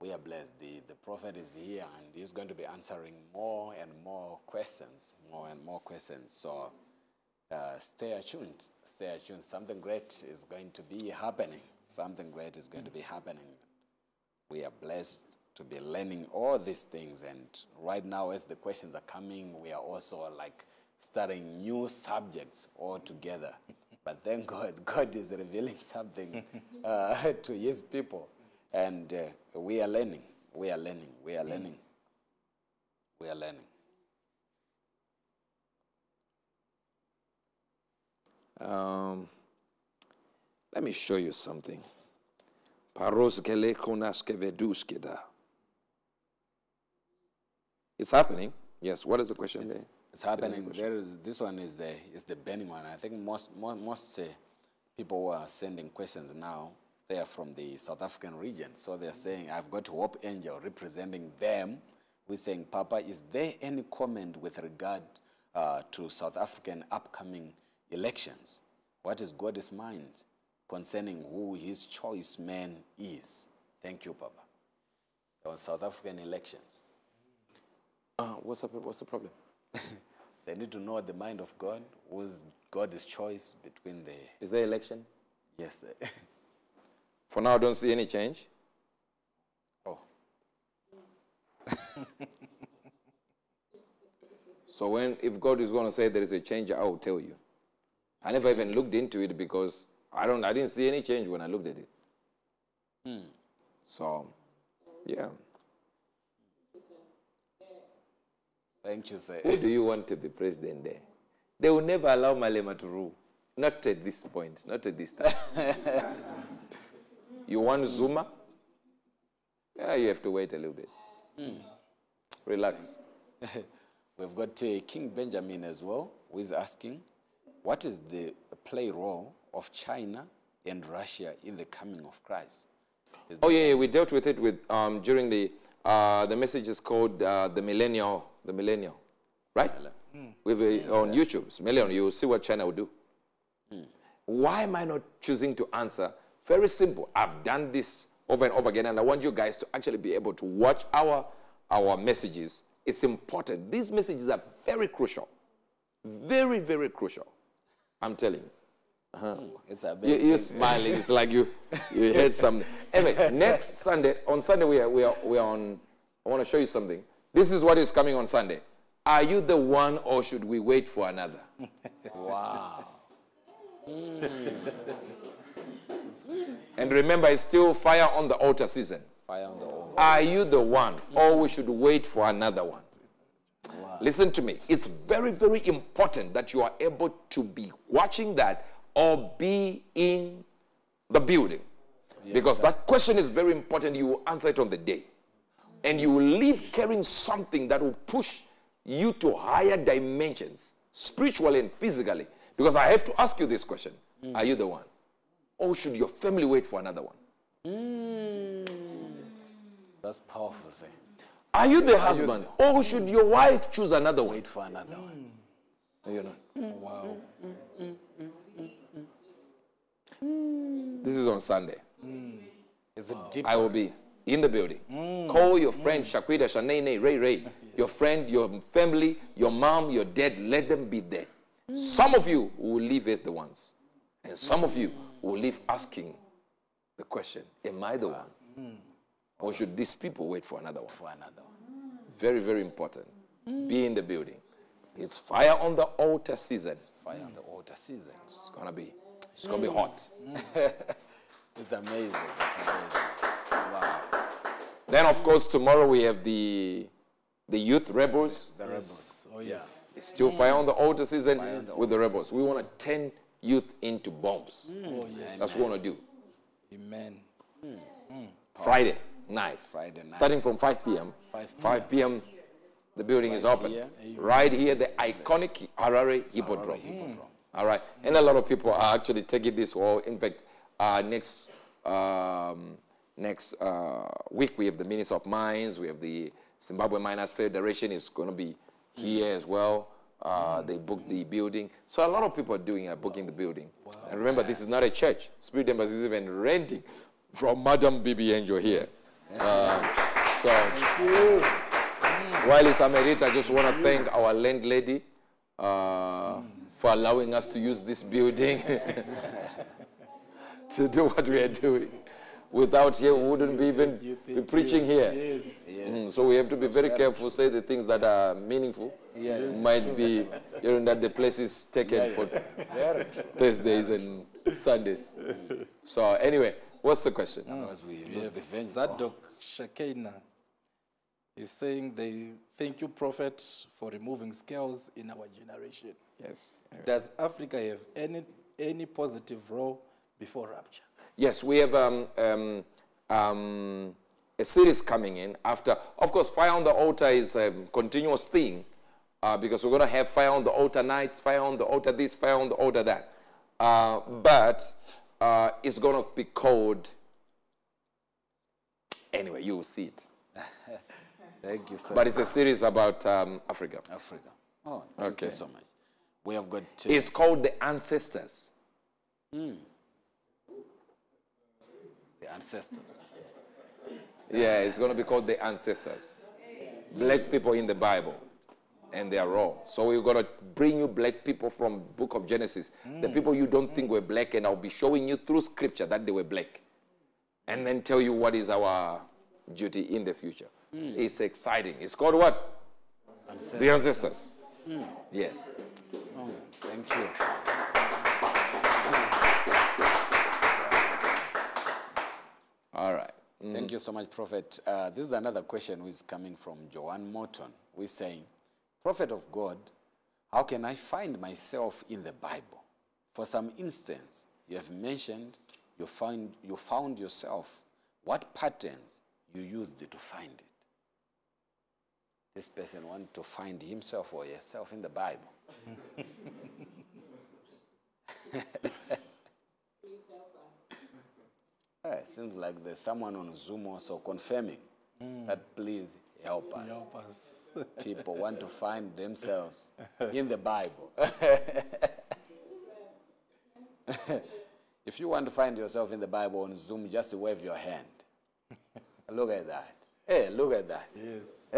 we are blessed. The, the prophet is here and he's going to be answering more and more questions, more and more questions. So uh, stay attuned. Stay attuned. Something great is going to be happening. Something great is going to be happening. We are blessed to be learning all these things. And right now, as the questions are coming, we are also like studying new subjects altogether. But thank God, God is revealing something uh, to His people, and uh, we are learning. We are learning. We are learning. We are learning. um, let me show you something. It's happening. Yes. What is the question there? It's happening. There is this one is the is the burning one. I think most most, most uh, people who are sending questions now they are from the South African region. So they are saying, "I've got Hope Angel representing them." We're saying, "Papa, is there any comment with regard uh, to South African upcoming elections? What is God's mind concerning who His choice man is?" Thank you, Papa. On South African elections. Uh, what's, the, what's the problem? They need to know the mind of God, who's God's choice between the Is there election? yes. For now, I don't see any change. oh, So when if God is going to say there is a change, I will tell you. I never even looked into it because I don't I didn't see any change when I looked at it. So yeah. thank you, sir. Who do you want to be president there? They will never allow Malema to rule. Not at this point, not at this time. you want Zuma? Yeah, you have to wait a little bit. Relax. We've got uh, King Benjamin as well, who is asking, what is the play role of China and Russia in the coming of Christ? Is Oh yeah, yeah, we dealt with it with um, during the uh, the message is called uh, the millennial, the millennial, right? With uh, on YouTube, it's millennial. You will see what China will do. Why am I not choosing to answer? Very simple. I've done this over and over again, and I want you guys to actually be able to watch our our messages. It's important. These messages are very crucial, very very crucial. I'm telling you. It's a You, you're smiling. It's like you you heard something. Anyway, next Sunday on Sunday we are we are we are on. I want to show you something. This is what is coming on Sunday. Are you the one, or should we wait for another? Wow. Hmm. And remember, it's still fire on the altar season. Fire on the altar. Are you the one, or we should wait for another one? Listen to me. It's very, very important that you are able to be watching that or be in the building. because that question is very important. You will answer it on the day. And you will leave carrying something that will push you to higher dimensions, spiritually and physically. Because I have to ask you this question hmm. Are you the one? Or should your family wait for another one? Hmm. That's powerful, sir. Are you the husband? Or should your wife choose another one? Wait for another one. Hmm. No, you're not. Wow. Mm. This is on Sunday. Mm. It's a deep I will be in the building. Mm. Call your friend Shaquita, Shanene, Ray Ray, your friend, your family, your mom, your dad, let them be there. Some of you will leave as the ones, and some of you will leave asking the question Am I the one? Or should these people wait for another one? for another one. Very, very important. Be in the building. It's fire on the altar season. It's Fire on the altar season. It's gonna be, it's gonna be mm. hot. It's amazing. It's amazing. Wow. Then, of course, tomorrow we have the the youth rebels. The Yes. Oh, yes. It's still fire on the altar season with the rebels. We want to turn youth into bombs. Mm. Oh, yes. That's what we want to do. Amen. Mm. Friday night. Friday night. Starting from 5 p.m. 5 p.m. The building is open. here. Right here, the iconic Harare Hippodrome. All right. And a lot of people are actually taking this. Or in fact, uh, next um, next uh, week we have the Minister of Mines. We have the Zimbabwe Miners Federation is going to be here as well. Uh, They booked the building. So a lot of people are doing are booking the building. And remember, this is not a church. Spirit Embassy is even renting from Madam Bibi Angel here. Uh, so while it's Amerita, I just want to thank our landlady uh, for allowing us to use this building to do what we are doing. Without here, we wouldn't be even be preaching here. Yes. Mm, so we have to be very careful, say the things that are meaningful. Yes. Might be, you know, that the place is taken for Very true. Thursdays and Sundays. So anyway, what's the question? Otherwise we We lose the venue. Zadok Shakena is saying they thank you, Prophet, for removing scales in our generation. Yes. Does Africa have any any positive role before rapture? Yes, we have um, um, um, a series coming in after. Of course, Fire on the Altar is a continuous thing uh, because we're going to have Fire on the Altar nights, Fire on the Altar this, Fire on the Altar that. Uh, but uh, it's going to be called. Anyway, you will see it. Thank you, sir. But it's a series about um, Africa. Africa. Oh, thank Okay. you so much. We have got It's called The Ancestors. Hmm. the ancestors. Yeah, it's going to be called The Ancestors. Black people in the Bible. And they are wrong. So we're going to bring you black people from book of Genesis. The hmm. people you don't think were black, and I'll be showing you through scripture that they were black. And then tell you what is our duty in the future. Hmm. It's exciting. It's called what? The Ancestors. Yes. Oh, thank you. All right. Thank you so much, Prophet. Uh, this is another question which is coming from Joanne Morton. We're saying, Prophet of God, how can I find myself in the Bible? For some instance, you have mentioned you found, you found yourself. What patterns you used to find it? This person wants to find himself or herself in the Bible. Yeah, it seems like there's someone on Zoom also confirming hmm. that please help us. Help us. People want to find themselves in the Bible. if you want to find yourself in the Bible on Zoom, just wave your hand. look at that. Hey, look at that. yes.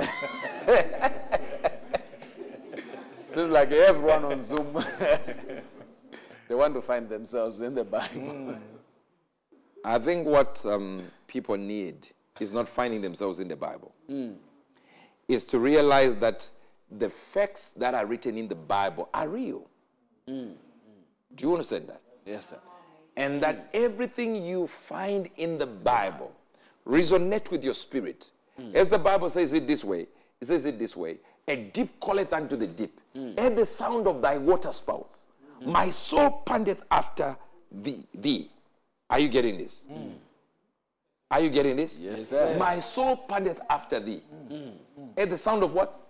Seems like everyone on Zoom, they want to find themselves in the Bible. Hmm. I think what um, people need is not finding themselves in the Bible. Hmm. Is to realize that the facts that are written in the Bible are real. Hmm. Do you understand that? Yes, sir. And that everything you find in the Bible resonate with your spirit. Hmm. As the Bible says it this way, it says it this way: a deep calleth unto the deep, hmm. at the sound of thy waterspouts. Hmm. My soul panteth after thee, thee. Are you getting this? Are you getting this? Yes, sir. My soul panteth after thee. At the sound of what?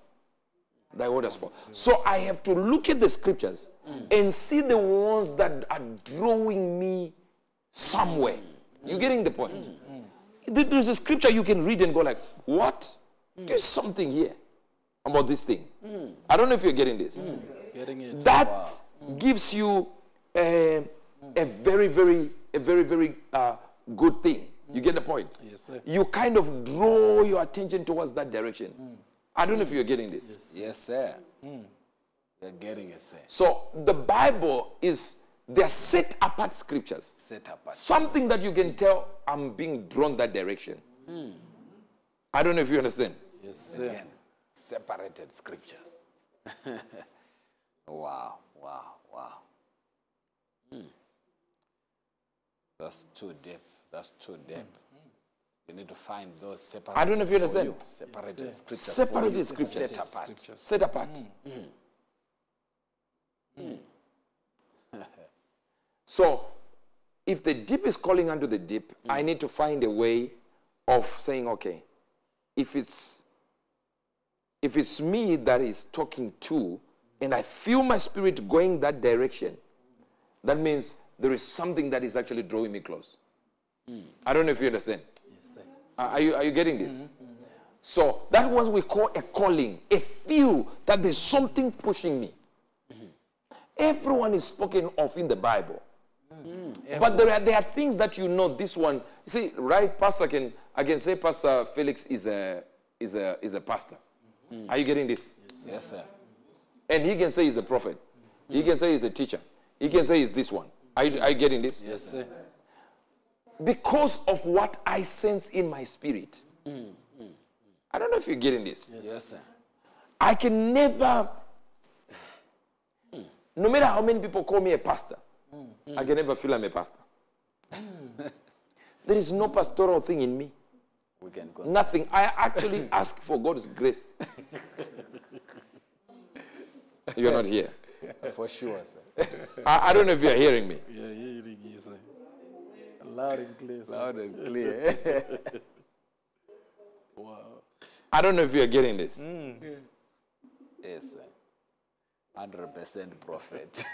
Thy waterspout. So I have to look at the scriptures and see the ones that are drawing me somewhere. You getting the point? There- There's a scripture you can read and go like, what? Hmm. There's something here about this thing. Hmm. I don't know if you're getting this. Hmm. Getting it. That gives you a, a very, very, a very, very uh, good thing. You get the point? Yes, sir. You kind of draw your attention towards that direction. I don't know if you're getting this. Yes, sir. You're getting it, sir. So the Bible is they're set apart scriptures. Set apart. Something that you can tell I'm being drawn that direction. I don't know if you understand. Yes, sir. Again, separated scriptures. wow, wow, wow. Hmm. That's too deep. That's too deep. You need to find those separated. I don't know if you for understand. Separated scriptures. Separated scriptures. Set apart. Scriptures. Set apart. Hmm. Hmm. Hmm. So, if the deep is calling unto the deep, I need to find a way of saying, okay, if it's if it's me that is talking to, and I feel my spirit going that direction, that means there is something that is actually drawing me close. I don't know if you understand. Yes, sir. Are are you, are you getting this? So that what we call a calling, a feel that there's something pushing me. Everyone is spoken of in the Bible. Mm. But there are, there are things that you know this one. You see, right, Pastor can I can say Pastor Felix is a is a is a pastor. Mm. Are you getting this? Yes, sir. And he can say he's a prophet. He can say he's a teacher. He can say he's this one. Are you, are you getting this? Yes, sir. Because of what I sense in my spirit. Mm, I don't know if you're getting this. Yes, sir. I can never, no matter how many people call me a pastor, I can never feel I'm a pastor. there is no pastoral thing in me. We can go. Nothing. I actually ask for God's grace. You're not here. For sure, sir. I, I don't know if you're hearing me. Yeah, hearing you, sir. Loud and clear, sir. Loud and clear. Wow. I don't know if you're getting this. Mm. yes, sir. 100% prophet.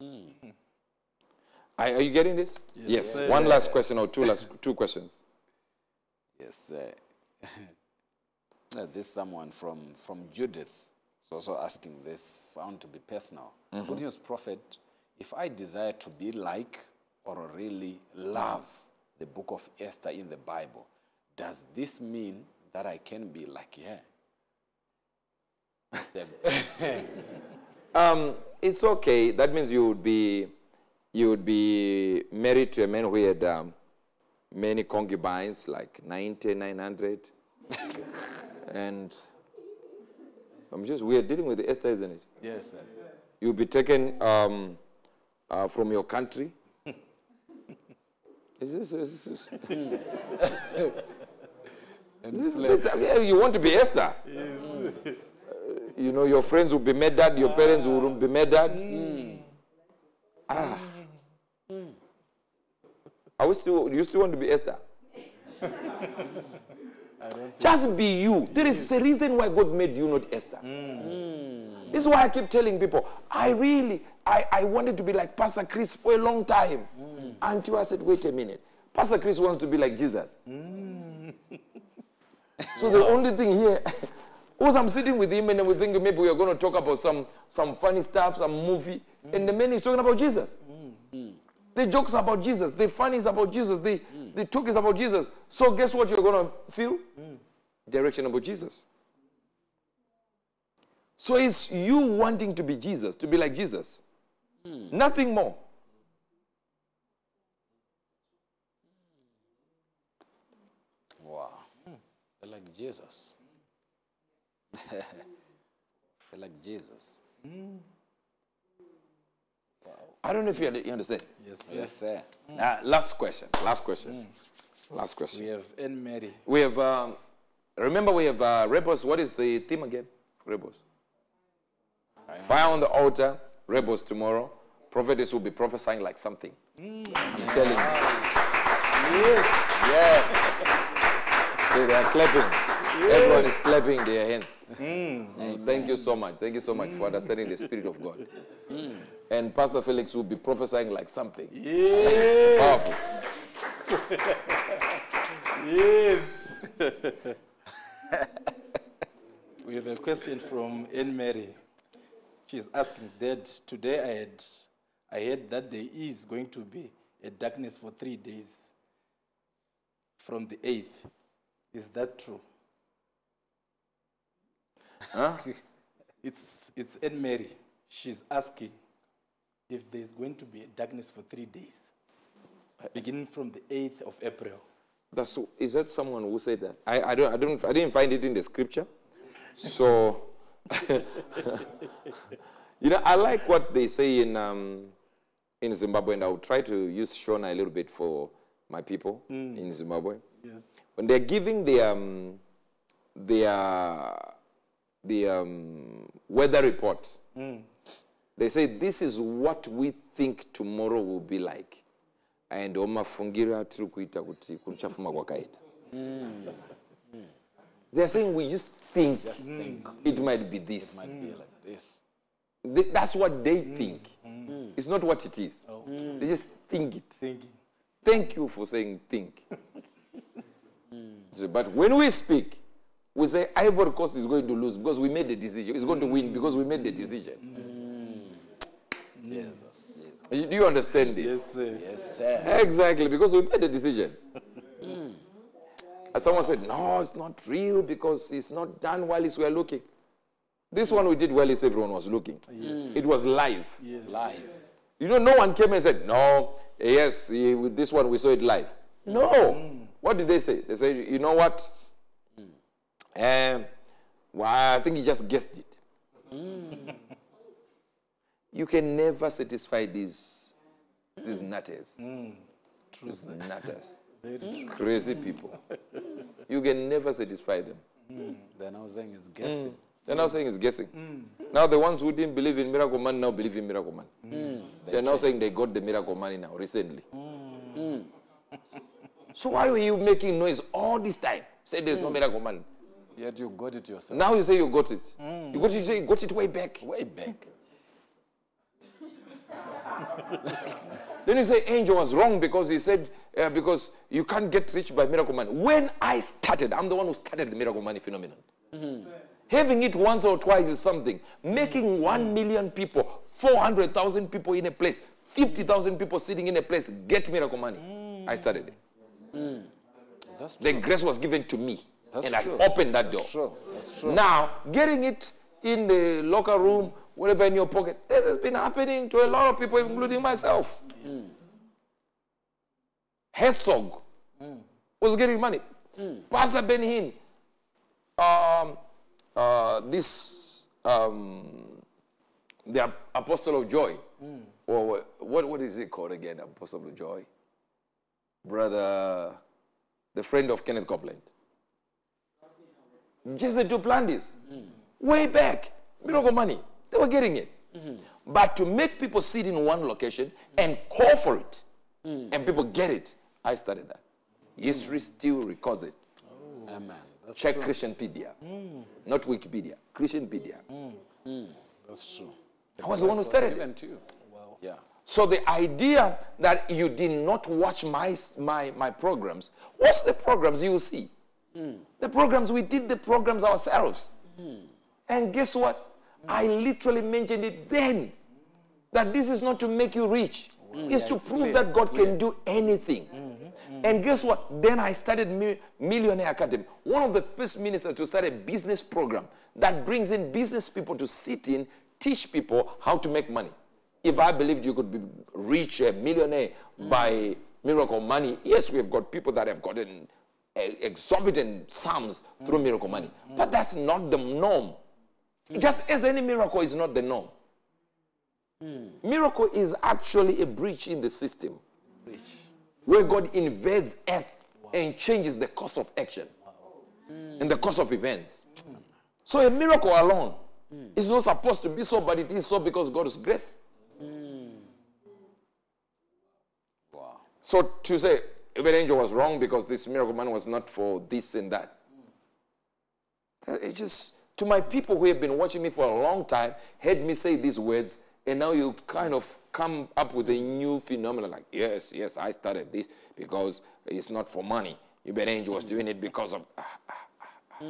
Are, are you getting this? Yes. Yes. One last question or two last two questions. Yes, sir. Uh, this someone from, from Judith is also asking this sound to be personal. Good news, prophet. If I desire to be like or really love the book of Esther in the Bible, does this mean that I can be like her? Um, it's okay. That means you would be you would be married to a man who had um, many concubines, like 90, 900. and I'm just we're dealing with Esther, isn't it? yes, sir. You'll be taken um, uh, from your country. Is this, is this, this, this- you want to be Esther? Uh, you know, your friends will be murdered, your parents ah. will be murdered. Hmm. Ah. Are we still, you still want to be Esther? Just be you. There is a reason why God made you not Esther. Hmm. Hmm. This is why I keep telling people, I really, I, I wanted to be like Pastor Chris for a long time. Until I said, wait a minute. Pastor Chris wants to be like Jesus. so the only thing here, was I'm sitting with him and we think maybe we are going to talk about some, some funny stuff, some movie. And the man is talking about Jesus. The jokes about Jesus, the fun is about Jesus, the, the talk is about Jesus. So guess what you're going to feel? Direction about Jesus. So it's you wanting to be Jesus, to be like Jesus. Nothing more. Wow. Like Jesus. Feel like Jesus. I don't know if you you understand. Yes, sir. Yes, sir. Uh, last question. Last question. Last question. We have Anne Mary. We have, um, remember, we have uh, rebels. What is the theme again? Rebels. Fire on the altar, rebels tomorrow. Prophetess will be prophesying like something. I'm telling you. Yes. Yes. See, they are clapping. Everyone is clapping their hands. Mm, Thank you so much. Thank you so much for understanding the Spirit of God. And Pastor Felix will be prophesying like something. Yes. Powerful. Yes. we have a question from Anne Mary. She's asking that today I had I heard that there is going to be a darkness for three days from the eighth. Is that true? Huh? It's it's Anne Mary. She's asking if there's going to be a darkness for three days, beginning from the eighth of April. That's, is that someone who said that? I, I, don't, I, don't, I didn't find it in the scripture. So, you know, I like what they say in, um, in Zimbabwe, and I'll try to use Shona a little bit for my people in Zimbabwe. Yes. when they're giving their um, their the um, weather report, hmm. they say this is what we think tomorrow will be like, and omafungira tiri kuita kuti kuchafuma kwakaita. Hmm. They're saying we just think Just think it might be this. might be like this. They- That's what they hmm. think. It's not what it is. Oh. They just think it. Thinking. Thank you for saying think. So, but when we speak, we say Ivory Coast is going to lose because we made the decision. It's going to win because we made the decision. Mm. Jesus. You- Do you understand this? Yes, sir. Yes, sir. Exactly, because we made the decision. And someone said, no, it's not real because it's not done while we are looking. This one we did while everyone was looking. It was live. Yes. Live. You know, no one came and said, no, yes, with this one we saw it live. No. Mm. What did they say? They said, you know what? Um, well, I think he just guessed it. you can never satisfy these, these nutters. These nutters. Very true. Crazy people. you can never satisfy them. They're now saying it's guessing. Mm. They're now saying it's guessing. Now the ones who didn't believe in miracle man now believe in miracle man. Mm. They're now saying they got the miracle money now recently. Mm. so why were you making noise all this time? Say there's no miracle man. Yet you got it yourself. Now you say you got it. Mm. You got it. You got it way back. Way back. Then you say angel was wrong because he said uh, because you can't get rich by miracle money. When I started, I'm the one who started the miracle money phenomenon. Mm-hmm. Having it once or twice is something. Making mm. one million people, 400,000 people in a place, 50,000 people sitting in a place get miracle money. I started it. Mm. True. The grace was given to me. That's and true. I opened that door. True. That's true. Now, getting it in the locker room, whatever in your pocket, this has been happening to a lot of people, including myself. Yes. Herzog was getting money. Pastor Benny Hinn, um, uh, this, um, the Apostle of Joy, or what, what is it called again, Apostle of Joy? Brother, the friend of Kenneth Copeland. Jesse Duplantis, mm. way back, miracle money, they were getting it. Mm-hmm. But to make people sit in one location and call for it, mm. and people get it, I started that. History still records it. Oh. Amen. That's Check true. Christianpedia, mm. not Wikipedia, Christianpedia. That's true. I was the one who started it. Given to. Yeah. So the idea that you did not watch my, my, my programs, watch the programs you will see. The programs, we did the programs ourselves. And guess what? I literally mentioned it then. That this is not to make you rich. it's to prove that God can do anything. And guess what? Then I started Mi- Millionaire Academy. One of the first ministers to start a business program that brings in business people to sit in, teach people how to make money. If I believed you could be rich, a millionaire by miracle money, yes, we've got people that have gotten exorbitant sums through miracle money. But that's not the norm. Just as any miracle is not the norm. Miracle is actually a breach in the system Rich. where God invades earth and changes the course of action and the course of events. So a miracle alone is not supposed to be so, but it is so because God's grace. Wow. So to say Uebert Angel was wrong because this miracle man was not for this and that. It just to my people who have been watching me for a long time, heard me say these words, and now you kind of come up with a new phenomenon like, yes, yes, I started this because it's not for money. Uebert Angel was doing it because of. ah, ah, ah, ah.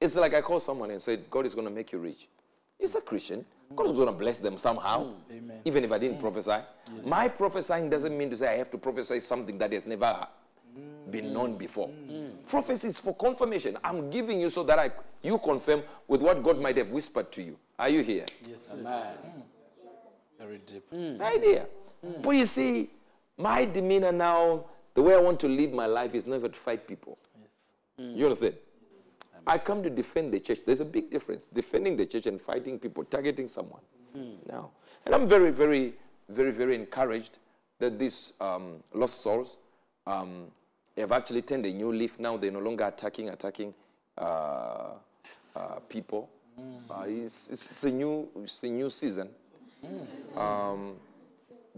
It's like I call someone and said, God is going to make you rich. He's a Christian. God is going to bless them somehow. Mm. Amen. Even if I didn't prophesy. My prophesying doesn't mean to say I have to prophesy something that has never been mm. known before. Mm. Prophecy is for confirmation. I'm giving you so that I, you confirm with what God might have whispered to you. Are you here? Yes, sir. Amen. Very deep. The idea. But you see, my demeanor now, the way I want to live my life is never to fight people. Yes. You understand? I come to defend the church. There's a big difference. Defending the church and fighting people, targeting someone. Now. And I'm very, very, very, very encouraged that these um, lost souls um, have actually turned a new leaf now. They're no longer attacking, attacking uh, uh, people. Uh, it's, it's, a new, it's a new season. Um,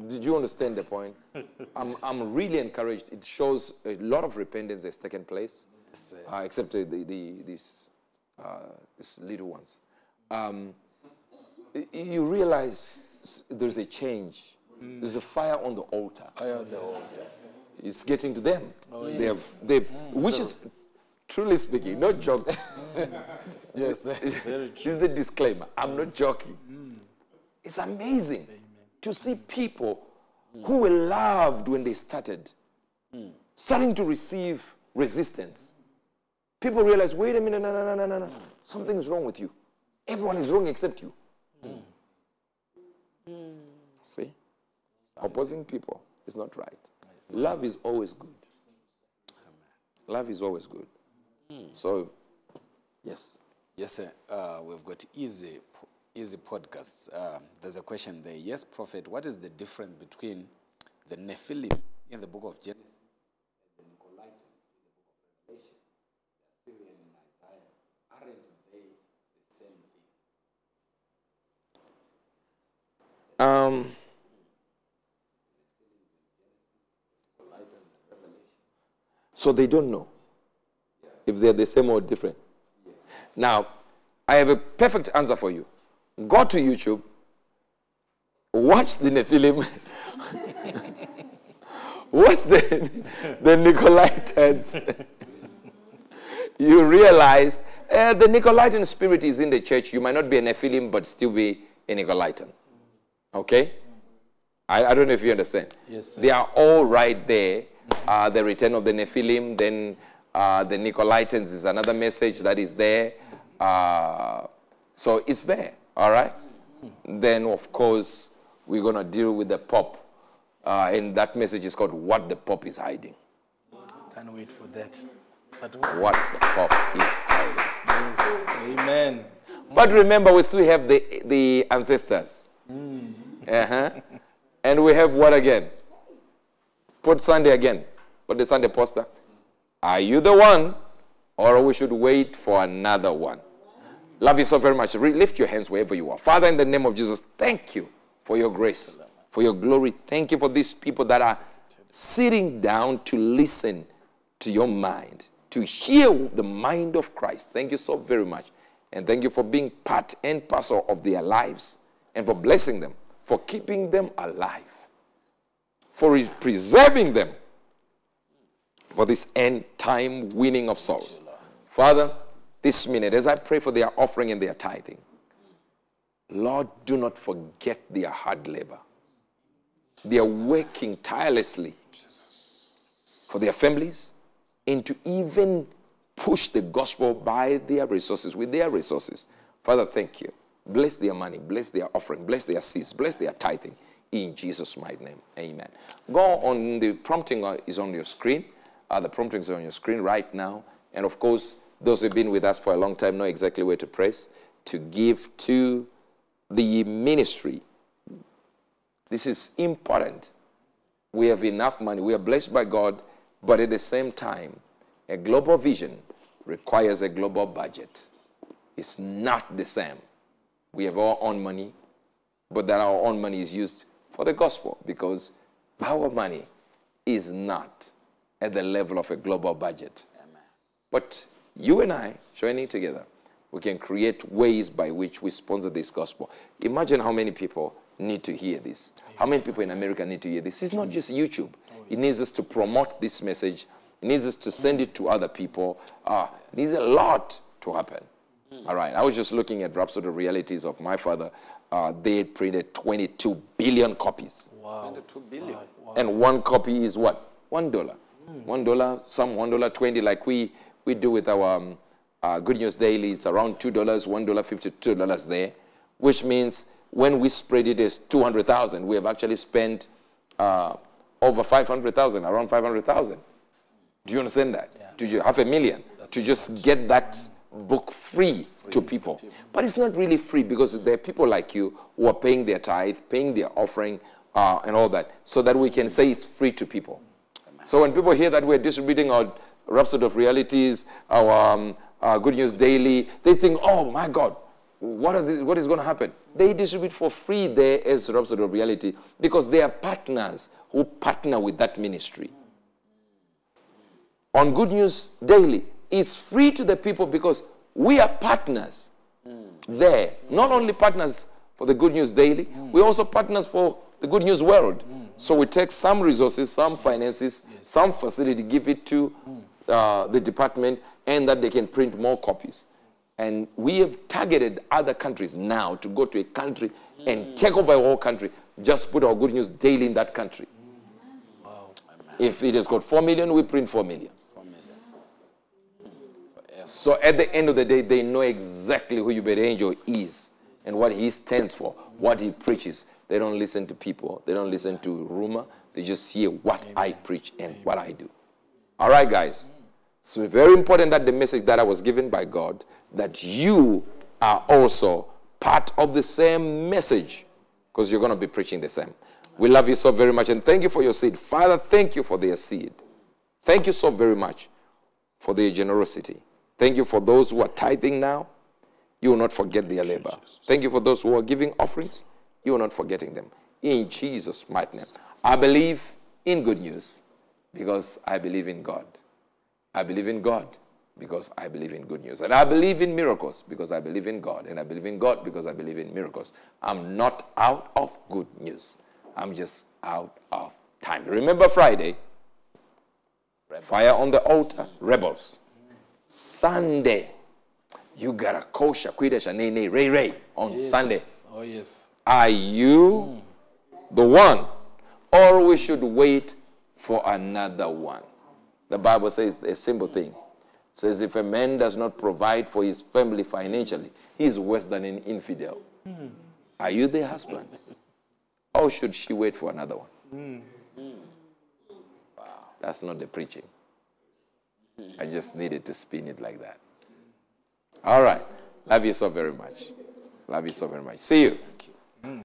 did you understand the point? I'm, I'm really encouraged. It shows a lot of repentance has taken place, Yes, uh, except the, the, the, these, uh, these little ones. Um, you realize there's a change. There's a fire on the altar. It's getting to them. They've, they've, which is, truly speaking, not joking. Yes. this is the disclaimer. I'm not joking. It's amazing to see people who were loved when they started starting to receive resistance. People realize, wait a minute, no, no, no, no, no, no. Something's wrong with you. Everyone is wrong except you. See? Opposing people is not right. Love is always good. Love is always good. So, yes. Yes, sir. Uh, we've got easy, easy podcasts. Uh, there's a question there. Yes, Prophet, what is the difference between the Nephilim in the book of Genesis and the Nicolaitans in the book of Revelation? The Assyrian and Isaiah. Aren't they the same thing? Um, so they don't know if they're the same or different. Now, I have a perfect answer for you. Go to YouTube, watch the Nephilim, watch the, the Nicolaitans. you realize uh, the Nicolaitan spirit is in the church. You might not be a Nephilim, but still be a Nicolaitan. Okay? I, I don't know if you understand. Yes, sir. They are all right there. Uh, the return of the Nephilim, then uh, the Nicolaitans is another message that is there. Uh, so it's there, all right? Then, of course, we're going to deal with the Pope. Uh, and that message is called What the Pope is Hiding. Can't wait for that. But What the Pope is hiding. yes, amen. But remember, we still have the, the ancestors. Uh-huh. And we have what again? Put Sunday again. Put the Sunday poster. Are you the one? Or we should wait for another one? Love you so very much. Re- lift your hands wherever you are. Father, in the name of Jesus, thank you for your grace, for your glory. Thank you for these people that are sitting down to listen to your mind, to hear the mind of Christ. Thank you so very much. And thank you for being part and parcel of their lives and for blessing them, for keeping them alive, for re- preserving them for this end time winning of souls. Father, this minute, as I pray for their offering and their tithing, Lord, do not forget their hard labor. They are working tirelessly for their families and to even push the gospel by their resources, with their resources. Father, thank you. Bless their money, bless their offering, bless their seeds, bless their tithing. In Jesus' mighty name, amen. Go on, the prompting is on your screen. Uh, the prompting is on your screen right now. And of course, those who've been with us for a long time know exactly where to press to give to the ministry. This is important. We have enough money. We are blessed by God, but at the same time, a global vision requires a global budget. It's not the same. We have our own money, but that our own money is used for the gospel because our money is not at the level of a global budget. But you and I, joining together, we can create ways by which we sponsor this gospel. Imagine how many people need to hear this. How many people in America need to hear this? It's not just YouTube. It needs us to promote this message. It needs us to send it to other people. Uh, needs a lot to happen. All right. I was just looking at Rhapsody Realities of my father. Uh, they had printed 22 billion copies. Wow. 22 billion. And one copy is what? One dollar. One dollar, some one dollar twenty, like we, we do with our um, uh, Good News Daily. It's around two dollars, one dollar fifty, two dollars there, which means when we spread it as 200,000, we have actually spent uh, over 500,000, around 500,000. Do you understand that? To ju- half a million to just get that book free, to people. But it's not really free because there are people like you who are paying their tithe, paying their offering, uh, and all that, so that we can say it's free to people. So when people hear that we're distributing our Rhapsody of Realities, our um, uh, Good News Daily, they think, oh my God, what, the, what is going to happen? They distribute for free there as Rhapsody of Reality because they are partners who partner with that ministry. On Good News Daily, it's free to the people because we are partners mm. there. Not only partners for the Good News Daily, mm. we're also partners for the Good News World. Mm. So we take some resources, some finances, some facility, give it to uh, the department, and that they can print more copies. And we have targeted other countries now to go to a country and take over a whole country. Just put our Good News Daily in that country. If it has got 4 million, we print 4 million. So at the end of the day, they know exactly who Uebert Angel is and what he stands for, what he preaches. They don't listen to people. They don't listen to rumor. They just hear what Amen. I preach and Amen. what I do. All right, guys. So very important that the message that I was given by God, that you are also part of the same message, because you're going to be preaching the same. We love you so very much, and thank you for your seed. Father, thank you for their seed. Thank you so very much for their generosity. Thank you for those who are tithing now. You will not forget their labor. Thank you for those who are giving offerings. You are not forgetting them. In Jesus' mighty name. I believe in good news because I believe in God. I believe in God because I believe in good news. And I believe in miracles because I believe in God. And I believe in God because I believe in miracles. I'm not out of good news. I'm just out of time. Remember Friday? Fire on the altar, rebels. Sunday, you got a kosher kwidesha nene ray ray on Yes. Sunday. Oh, yes. Are you hmm. the one? Or we should wait for another one. The Bible says a simple thing. It says if a man does not provide for his family financially, he is worse than an infidel. Hmm. Are you the husband? Or should she wait for another one? Wow. That's not the preaching. I just needed to spin it like that. All right. Love you so very much. Love you so very much. See you.